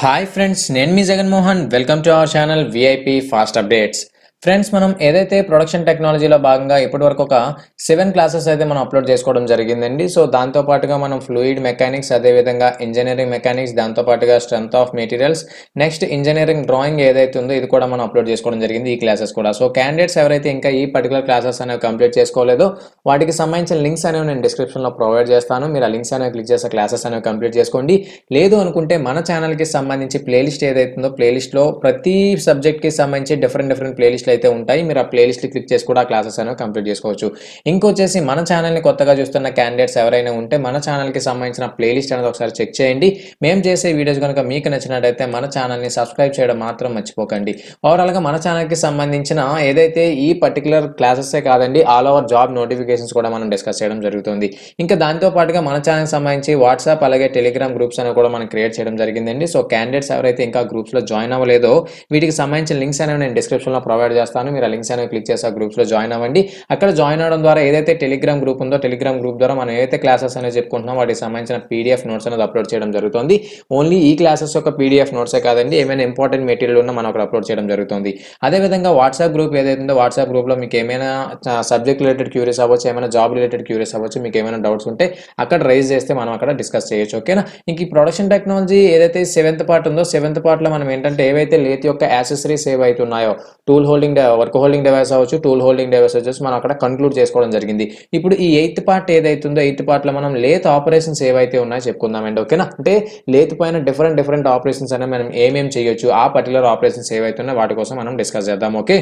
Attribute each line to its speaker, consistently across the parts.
Speaker 1: Hi friends నేను మీ Jaganmohan welcome to our channel VIP fast updates friends మనం ఏదైతే production టెక్నాలజీలో భాగంగా ఇప్పటివరకు ఒక సెవెన్ క్లాసెస్ అయితే మనం అప్లోడ్ చేసుకోవడం జరిగిందండి. సో దాంతో పాటుగా మనం ఫ్లూయిడ్ మెకానిక్స్ అదేవిధంగా ఇంజనీరింగ్ మెకానిక్స్ దాంతో పాటుగా strength of materials next engineering drawing ఏదైతే ఉందో ఇది కూడా మనం అప్లోడ్ చేసుకోవడం జరిగింది ఈ క్లాసెస్ కూడా. సో క్యాండిడేట్స్ ఎవరైతే ఇంకా ఈ పర్టికులర్ క్లాసెస్ అనేవి కంప్లీట్ చేసుకోలేదో వాటికి సంబంధించిన లింక్స్ అనేవి నేను డిస్క్రిప్షన్లో ప్రొవైడ్ చేస్తాను. మీరు ఆ లింక్స్ అనేవి క్లిక్ చేసే క్లాసెస్ అనేవి కంప్లీట్ చేసుకోండి. లేదు అనుకుంటే మన ఛానల్కి సంబంధించి ప్లేలిస్ట్ ఏదైతుందో ప్లేలిస్ట్లో ప్రతి సబ్జెక్ట్కి సంబంధించి డిఫరెంట్ డిఫరెంట్ ప్లేలిస్ట్ ప్లేలిస్ట్లు అయితే ఉంటాయి. మీరు ఆ ప్లేలిస్ట్ క్లిక్ చేసి కూడా క్లాసెస్ అనేవి కంప్లీట్ చేసుకోవచ్చు. ఇంకొచ్చేసి మన ఛానల్ని కొత్తగా చూస్తున్న క్యాండిడేట్స్ ఎవరైనా ఉంటే మన ఛానల్కి సంబంధించిన ప్లేలిస్ట్ అనేది ఒకసారి చెక్ చేయండి. మేము చేసే వీడియోస్ కనుక మీకు నచ్చినట్టయితే మన ఛానల్ని సబ్స్క్రైబ్ చేయడం మాత్రం మర్చిపోకండి. ఓవరాల్గా మన ఛానల్కి సంబంధించిన ఏదైతే ఈ పర్టికులర్ క్లాసెసే కాదండి ఆల్ ఓవర్ జాబ్ నోటిఫికేషన్స్ కూడా మనం డిస్కస్ చేయడం జరుగుతుంది. ఇంకా దాంతో పాటుగా మన ఛానల్కి సంబంధించి వాట్సాప్ అలాగే టెలిగ్రామ్ గ్రూప్స్ అనేవి కూడా మనం క్రియేట్ చేయడం జరిగిందండి. సో క్యాండిడేట్స్ ఎవరైతే ఇంకా గ్రూప్స్లో జాయిన్ అవ్వలేదో వీటికి సంబంధించిన లింక్స్ అనేవి నేను డిస్క్రిప్షన్లో ప్రొవైడ్ చేస్తాను. మీరు ఆ లింక్స్ అనేవి క్లిక్ చేసి ఆ గ్రూప్స్లో జాయిన్ అవ్వండి. అక్కడ జాయిన్ అవ్వడం ద్వారా ఏదైతే టెలిగ్రామ్ గ్రూప్ ఉందో టెలిగ్రామ్ గ్రూప్ ద్వారా మనం ఏదైతే క్లాసెస్ అనేది చెప్పుకుంటున్నాం వాటికి సంబంధించిన పీడిఎఫ్ నోట్స్ అనేది అప్లోడ్ చేయడం జరుగుతుంది. ఓన్లీ ఈ క్లాసెస్ యొక్క పీడిఎఫ్ నోట్సే కాదండి ఏమైనా ఇంపార్టెంట్ మెటీరియల్ ఉన్నా మనం అక్కడ అప్లోడ్ చేయడం జరుగుతుంది. అదేవిధంగా వాట్సాప్ గ్రూప్ ఏదైతే ఉందో వాట్సాప్ గ్రూప్లో మీకు ఏమైనా సబ్జెక్ట్ రిలేటెడ్ క్యూరియస్ అవ్వచ్చు ఏమైనా జాబ్ రిలేటెడ్ క్యూరియస్ అవ్వచ్చు మీకు ఏమైనా డౌట్స్ ఉంటే అక్కడ రైజ్ చేస్తే మనం అక్కడ డిస్కస్ చేయొచ్చు ఓకేనా ఇంక ఈ ప్రొడక్షన్ టెక్నాలజీ ఏదైతే సెవెంత్ పార్ట్ ఉందో సెవెంత్ పార్ట్లో మనం ఏంటంటే ఏవైతే లేత్ యొక్క యాసెసరీస్ ఏవైతే ఉన్నాయో tool holding work holding device అవ్వచ్చు టూల్ హోల్డింగ్ డివైస్ వచ్చేసి మనం అక్కడ కన్క్లూడ్ చేసుకోవడం జరిగింది. ఇప్పుడు ఈ ఎయిత్ పార్ట్ ఏదైతుందో ఎయిత్ పార్ట్లో మనం లేత్ ఆపరేషన్స్ ఏవైతే ఉన్నాయో చెప్పుకుందామండి ఓకేనా అంటే లేత్ పైన డిఫరెంట్ డిఫరెంట్ ఆపరేషన్స్ అనేవి మనం ఏమేమి చేయొచ్చు ఆ పర్టికులర్ ఆపరేషన్స్ ఏవైతే ఉన్నాయో వాటి కోసం మనం డిస్కస్ చేద్దాం ఓకే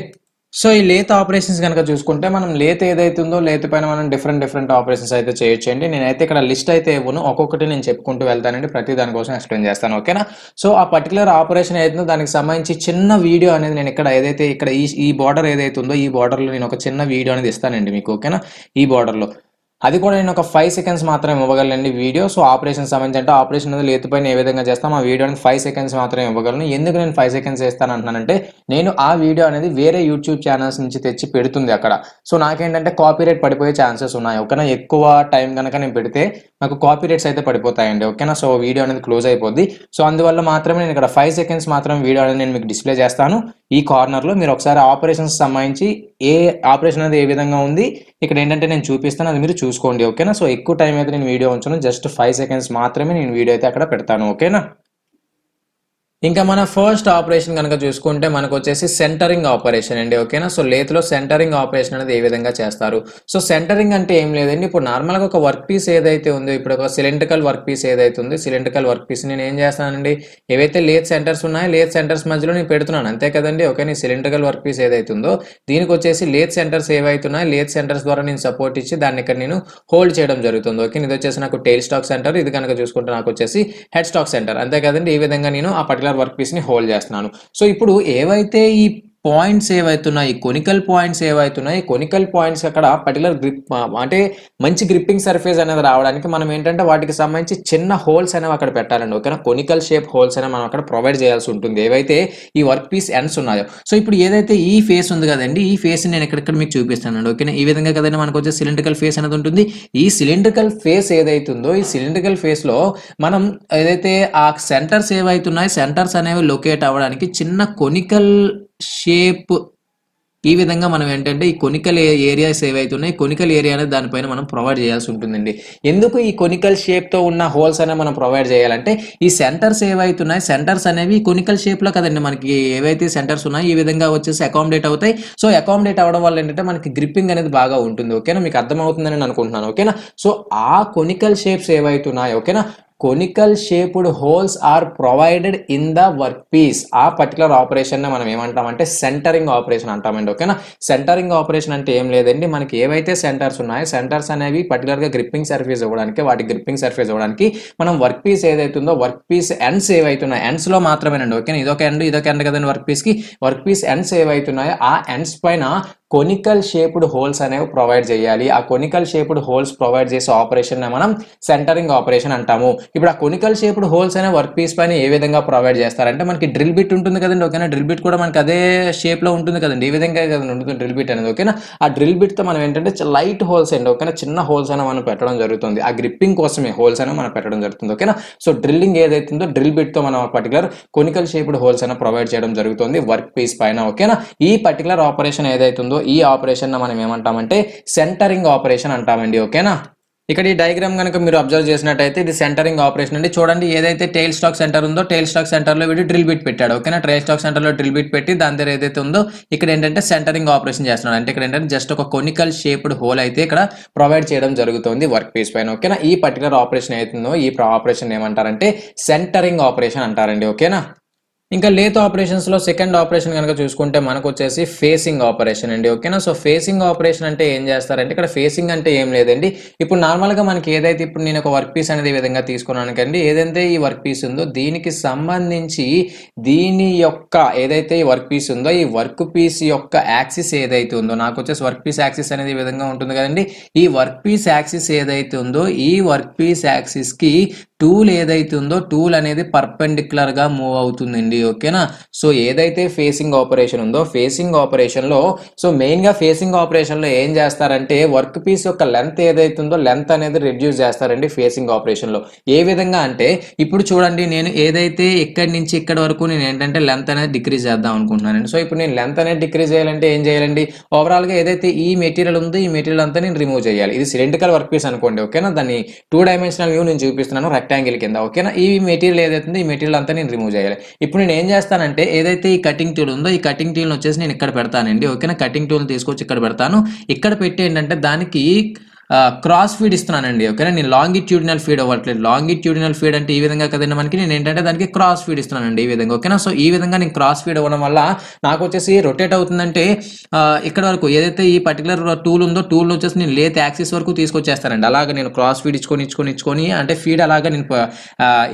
Speaker 1: సో ఈ లేత్ ఆపరేషన్స్ కనుక చూసుకుంటే మనం లేత్ ఏదైతే ఉందో లేత్ పైన మనం డిఫరెంట్ డిఫరెంట్ ఆపరేషన్స్ అయితే చేయొచ్చండి. నేనైతే ఇక్కడ లిస్ట్ అయితే ఇవ్వను. ఒక్కొక్కటి నేను చెప్పుకుంటూ వెళ్తానండి. ప్రతి దానికోసం ఎక్స్ప్లెయిన్ చేస్తాను. ఓకేనా? సో ఆ పర్టికులర్ ఆపరేషన్ ఏదైతుందో దానికి సంబంధించి చిన్న వీడియో అనేది నేను ఇక్కడ ఏదైతే ఇక్కడ ఈ ఈ బార్డర్ ఏదైతే ఉందో ఈ బార్డర్లో నేను ఒక చిన్న వీడియో అనేది ఇస్తానండి మీకు. ఓకేనా? ఈ బార్డర్లో అది కూడా నేను ఒక ఫైవ్ సెకండ్స్ మాత్రమే ఇవ్వగలండి వీడియో సో ఆపరేషన్ సంబంధించి అంటే ఆపరేషన్ అనేది లేతు ఏ విధంగా చేస్తాం ఆ వీడియో అనేది ఫైవ్ సెకండ్స్ మాత్రమే ఇవ్వగలను. ఎందుకు నేను ఫైవ్ సెకండ్స్ చేస్తాను అంటున్నానంటే నేను ఆ వీడియో అనేది వేరే యూట్యూబ్ ఛానల్స్ నుంచి తెచ్చి పెడుతుంది అక్కడ. సో నాకేంటంటే కాపీరైట్ పడిపోయే ఛాన్సెస్ ఉన్నాయి. ఒకనా ఎక్కువ టైం కనుక నేను పెడితే నాకు కాపీ రేట్స్ అయితే పడిపోతాయండి ఓకేనా సో వీడియో అనేది క్లోజ్ అయిపోద్ది. సో అందువల్ల మాత్రమే నేను ఇక్కడ ఫైవ్ సెకండ్స్ మాత్రం వీడియో అనేది నేను మీకు డిస్ప్లే చేస్తాను. ఈ కార్నర్లో మీరు ఒకసారి ఆపరేషన్స్ సంబంధించి ఏ ఆపరేషన్ అనేది ఏ విధంగా ఉంది ఇక్కడ ఏంటంటే నేను చూపిస్తాను అది మీరు చూసుకోండి ఓకేనా సో ఎక్కువ టైం అయితే నేను వీడియో ఉంచాను జస్ట్ ఫైవ్ సెకండ్స్ మాత్రమే నేను వీడియో అయితే అక్కడ పెడతాను ఓకేనా ఇంకా మన ఫస్ట్ ఆపరేషన్ కనుక చూసుకుంటే మనకు వచ్చేసి సెంటరింగ్ ఆపరేషన్ అండి ఓకేనా సో లేత్లో సెంటరింగ్ ఆపరేషన్ అనేది ఏ విధంగా చేస్తారు? సో సెంటరింగ్ అంటే ఏం లేదండి. ఇప్పుడు నార్మల్గా ఒక వర్క్ పీస్ ఏదైతే ఉందో ఇప్పుడు ఒక సిలిండ్రికల్ వర్క్ పీస్ ఏదైతే ఉందో సిలిండ్రికల్ వర్క్ పీస్ నేను ఏం చేస్తానండి? ఏవైతే లేత్ సెంటర్స్ ఉన్నాయో లేత్ సెంటర్స్ మధ్యలో నేను పెడుతున్నాను. అంతే కదండి ఓకే సిలిండ్రికల్ వర్క్ పీస్ ఏదైతే ఉందో దీనికి వచ్చేసి లేత్ సెంటర్స్ ఏవైతున్నాయో లేత్ సెంటర్స్ ద్వారా నేను సపోర్ట్ ఇచ్చి దాన్ని ఇక్కడ నేను హోల్డ్ చేయడం జరుగుతుంది ఓకే ఇది వచ్చేసి నాకు టెయిల్ స్టాక్ సెంటర్ ఇది కనుక చూసుకుంటే నాకు వచ్చేసి హెడ్ స్టాక్ సెంటర్ అంతే కదండి ఈ విధంగా నేను ఆ పర్టికులర్ వర్క్ పీస్ని హోల్డ్ చేస్తున్నాను. సో ఇప్పుడు ఏవైతే ఈ పాయింట్స్ ఏవైతున్నాయి? కొనికల్ పాయింట్స్ ఏవైతున్నాయి? కొనికల్ పాయింట్స్ అక్కడ పర్టికులర్ గ్రిప్ అంటే మంచి గ్రిప్పింగ్ సర్ఫేస్ అనేది రావడానికి మనం ఏంటంటే వాటికి సంబంధించి చిన్న హోల్స్ అనేవి అక్కడ పెట్టాలండి. ఓకేనా? కొనికల్ షేప్ హోల్స్ అనేవి మనం అక్కడ ప్రొవైడ్ చేయాల్సి ఉంటుంది. ఏవైతే ఈ వర్క్ పీస్ ఎండ్స్ ఉన్నాయో. సో ఇప్పుడు ఏదైతే ఈ ఫేస్ ఉంది కదండి ఈ ఫేస్ నేను ఎక్కడెక్కడ మీకు చూపిస్తానండి. ఓకేనా? ఈ విధంగా కదండి మనకు వచ్చే సిలిండ్రికల్ ఫేస్ అనేది ఉంటుంది. ఈ సిలిండ్రికల్ ఫేస్ ఏదైతుందో ఈ సిలిండ్రికల్ ఫేస్లో మనం ఏదైతే ఆ సెంటర్స్ ఏవైతున్నాయో సెంటర్స్ అనేవి లొకేట్ అవ్వడానికి చిన్న కొనికల్ షేప్ ఈ విధంగా మనం ఏంటంటే ఈ కొనికల్ ఏరియాస్ ఏవైతే ఉన్నాయి కొనికల్ ఏరియా అనేది దానిపైన మనం ప్రొవైడ్ చేయాల్సి ఉంటుందండి. ఎందుకు ఈ కొనికల్ షేప్తో ఉన్న హోల్స్ అనేవి మనం ప్రొవైడ్ చేయాలంటే ఈ సెంటర్స్ ఏవైతే ఉన్నాయి సెంటర్స్ అనేవి కొనికల్ షేప్లో కదండి మనకి ఏవైతే సెంటర్స్ ఉన్నాయో ఈ విధంగా వచ్చేసి అకామిడేట్ అవుతాయి. సో అకామిడేట్ అవ్వడం వల్ల ఏంటంటే మనకి గ్రిప్పింగ్ అనేది బాగా ఉంటుంది. ఓకేనా? మీకు అర్థమవుతుందని నేను అనుకుంటున్నాను. ఓకేనా? సో ఆ కొనికల్ షేప్స్ ఏవైతే ఉన్నాయో ఓకేనా? Conical shaped holes are provided in the work piece ఆ పర్టికులర్ ఆపరేషన్ మనం ఏమంటామంటే సెంటరింగ్ ఆపరేషన్ అంటామండి ఓకేనా సెంటరింగ్ ఆపరేషన్ అంటే ఏం లేదండి. మనకి ఏవైతే సెంటర్స్ ఉన్నాయో సెంటర్స్ అనేవి పర్టికులర్గా గ్రిప్పింగ్ సర్ఫేస్ ఇవ్వడానికి వాటి గ్రిప్పింగ్ సర్ఫేస్ ఇవ్వడానికి మనం వర్క్ పీస్ ఏదైతుందో వర్క్ పీస్ ఎండ్స్ ఏవైతున్నాయో ఎండ్స్లో మాత్రమేనండి ఓకేనా ఇదొక ఎండ్ ఇదొక ఎండ్ కదండి వర్క్ పీస్కి వర్క్ పీస్ ఎండ్స్ ఏవైతున్నాయో ఆ ఎండ్స్ పైన కొనికల్ షేప్డ్ హోల్స్ అనేవి ప్రొవైడ్ చేయాలి. ఆ కొనికల్ షేప్డ్ హోల్స్ ప్రొవైడ్ చేసే ఆపరేషన్ మనం సెంటరింగ్ ఆపరేషన్ అంటాము. ఇప్పుడు ఆ కొనికల్ షేప్డ్ హోల్స్ అనే వర్క్ పీస్ పైన ఏ విధంగా ప్రొవైడ్ చేస్తారంటే మనకి డ్రిల్ బిట్ ఉంటుంది కదండి ఓకేనా? డ్రిల్ బిట్ కూడా మనకి అదే షేప్లో ఉంటుంది కదండి. ఈ విధంగా కదండి ఉంటుంది డ్రిల్ బిట్ అనేది ఓకేనా? ఆ డ్రిల్ బిట్తో మనం ఏంటంటే లైట్ హోల్స్ అండి ఓకేనా? చిన్న హోల్స్ అయినా మనం పెట్టడం జరుగుతుంది. ఆ గ్రిప్పింగ్ కోసమే హోల్స్ అయినా మనం పెట్టడం జరుగుతుంది ఓకేనా? సో డ్రిల్లింగ్ ఏదైతుందో డ్రిల్ బిట్తో మనం పర్టికులర్ కొనికల్ షేప్డ్ హోల్స్ అనే ప్రొవైడ్ చేయడం జరుగుతుంది వర్క్ పీస్ పైన ఓకేనా? ఈ పర్టికులర్ ఆపరేషన్ ఏదైతుందో ఈ ఆపరేషన్ మనం ఏమంటామంటే సెంటరింగ్ ఆపరేషన్ అంటామండి ఓకేనా? ఇక్కడ ఈ డయాగ్రామ్ కనుక మీరు అబ్జర్వ్ చేసినట్టయితే ఇది సెంటరింగ్ ఆపరేషన్ అండి. చూడండి ఏదైతే టైల్ స్టాక్ సెంటర్ ఉందో టైల్ స్టాక్ సెంటర్లో వీడు డ్రిల్ బిట్ పెట్టాడు ఓకేనా? టైల్ స్టాక్ సెంటర్లో డ్రిల్ బిట్ పెట్టి దాని దగ్గర ఏదైతే ఉందో ఇక్కడ ఏంటంటే సెంటరింగ్ ఆపరేషన్ చేస్తున్నాడు. అంటే ఇక్కడ ఏంటంటే జస్ట్ ఒక కొనికల్ షేప్డ్ హోల్ అయితే ఇక్కడ ప్రొవైడ్ చేయడం జరుగుతుంది వర్క్ పీస్ పైన ఓకేనా? ఈ పర్టికులర్ ఆపరేషన్ అవుతుందో ఈ ఆపరేషన్ ఏమంటారంటే సెంటరింగ్ ఆపరేషన్ అంటారండి ఓకేనా? ఇంకా లేత్ ఆపరేషన్స్లో సెకండ్ ఆపరేషన్ కనుక చూసుకుంటే మనకు వచ్చేసి ఫేసింగ్ ఆపరేషన్ అండి ఓకేనా సో ఫేసింగ్ ఆపరేషన్ అంటే ఏం చేస్తారంటే ఇక్కడ ఫేసింగ్ అంటే ఏం లేదండి. ఇప్పుడు నార్మల్గా మనకి ఏదైతే ఇప్పుడు నేను ఒక వర్క్ పీస్ అనేది విధంగా తీసుకున్నాను కండి ఏదైతే ఈ వర్క్ పీస్ ఉందో దీనికి సంబంధించి దీని యొక్క ఏదైతే ఈ వర్క్ పీస్ ఉందో ఈ వర్క్ పీస్ యొక్క యాక్సిస్ ఏదైతే ఉందో నాకు వచ్చేసి వర్క్ పీస్ యాక్సిస్ అనేది విధంగా ఉంటుంది కదండి. ఈ వర్క్ పీస్ యాక్సిస్ ఏదైతే ఉందో ఈ వర్క్ పీస్ యాక్సిస్కి టూల్ ఏదైతే ఉందో టూల్ అనేది పర్పెండిక్యులర్గా మూవ్ అవుతుందండి. ఓకేనా సో ఏదైతే ఫేసింగ్ ఆపరేషన్ ఉందో ఫేసింగ్ ఆపరేషన్లో సో మెయిన్గా ఫేసింగ్ ఆపరేషన్లో ఏం చేస్తారంటే వర్క్ పీస్ యొక్క లెంత్ ఏదైతే ఉందో లెంత్ అనేది రిడ్యూస్ చేస్తారండి ఫేసింగ్ ఆపరేషన్లో. ఏ విధంగా అంటే ఇప్పుడు చూడండి నేను ఏదైతే ఇక్కడి నుంచి ఇక్కడ వరకు నేను ఏంటంటే లెంత్ అనేది డిక్రీజ్ చేద్దాం అనుకుంటున్నానండి. సో ఇప్పుడు నేను లెంత్ అనేది డిక్రీజ్ చేయాలంటే ఏం చేయాలండి? ఓవరాల్గా ఏదైతే ఈ మెటీరియల్ ఉందో ఈ మెటీరియల్ అంతా నేను రిమూవ్ చేయాలి. ఇది సిలిండ్రికల్ వర్క్ పీస్ అనుకోండి ఓకేనా దాన్ని టూ డైమెన్షనల్ వ్యూ నేను చూపిస్తున్నాను రెక్టాంగిల్ కింద ఓకేనా ఈ మెటీరియల్ ఏదైతే ఈ మెటీరియల్ అంతా నేను రిమూవ్ చేయాలి. ఇప్పుడు నేను ఏం చేస్తానంటే ఏదైతే ఈ కటింగ్ టూల్ ఉందో ఈ కటింగ్ టూల్ వచ్చేసి నేను ఇక్కడ పెడతానండి. ఓకేనా? కటింగ్ టూల్ తీసుకొచ్చి ఇక్కడ పెడతాను. ఇక్కడ పెట్టి ఏంటంటే దానికి క్రాస్ ఫీడ్ ఇస్తున్నానండి ఓకేనా? నేను లాంగిట్యూడినల్ ఫీడ్ అవ్వట్లేదు. లాంగిట్యూడినల్ ఫీడ్ అంటే ఈ విధంగా కదండి మనకి? నేను ఏంటంటే దానికి క్రాస్ ఫీడ్ ఇస్తున్నానండి ఈ విధంగా ఓకేనా? సో ఈ విధంగా నేను క్రాస్ ఫీడ్ అవ్వడం వల్ల నాకు వచ్చేసి రొటేట్ అవుతుందంటే ఇక్కడ వరకు ఏదైతే ఈ పర్టికులర్ టూల్ ఉందో టూల్ వచ్చేసి నేను లేత్ యాక్సిస్ వరకు తీసుకొచ్చేస్తానండి. అలాగే నేను క్రాస్ ఫీడ్ ఇచ్చుకొని ఇచ్చుకొని ఇచ్చుకొని అంటే ఫీడ్ అలాగా నేను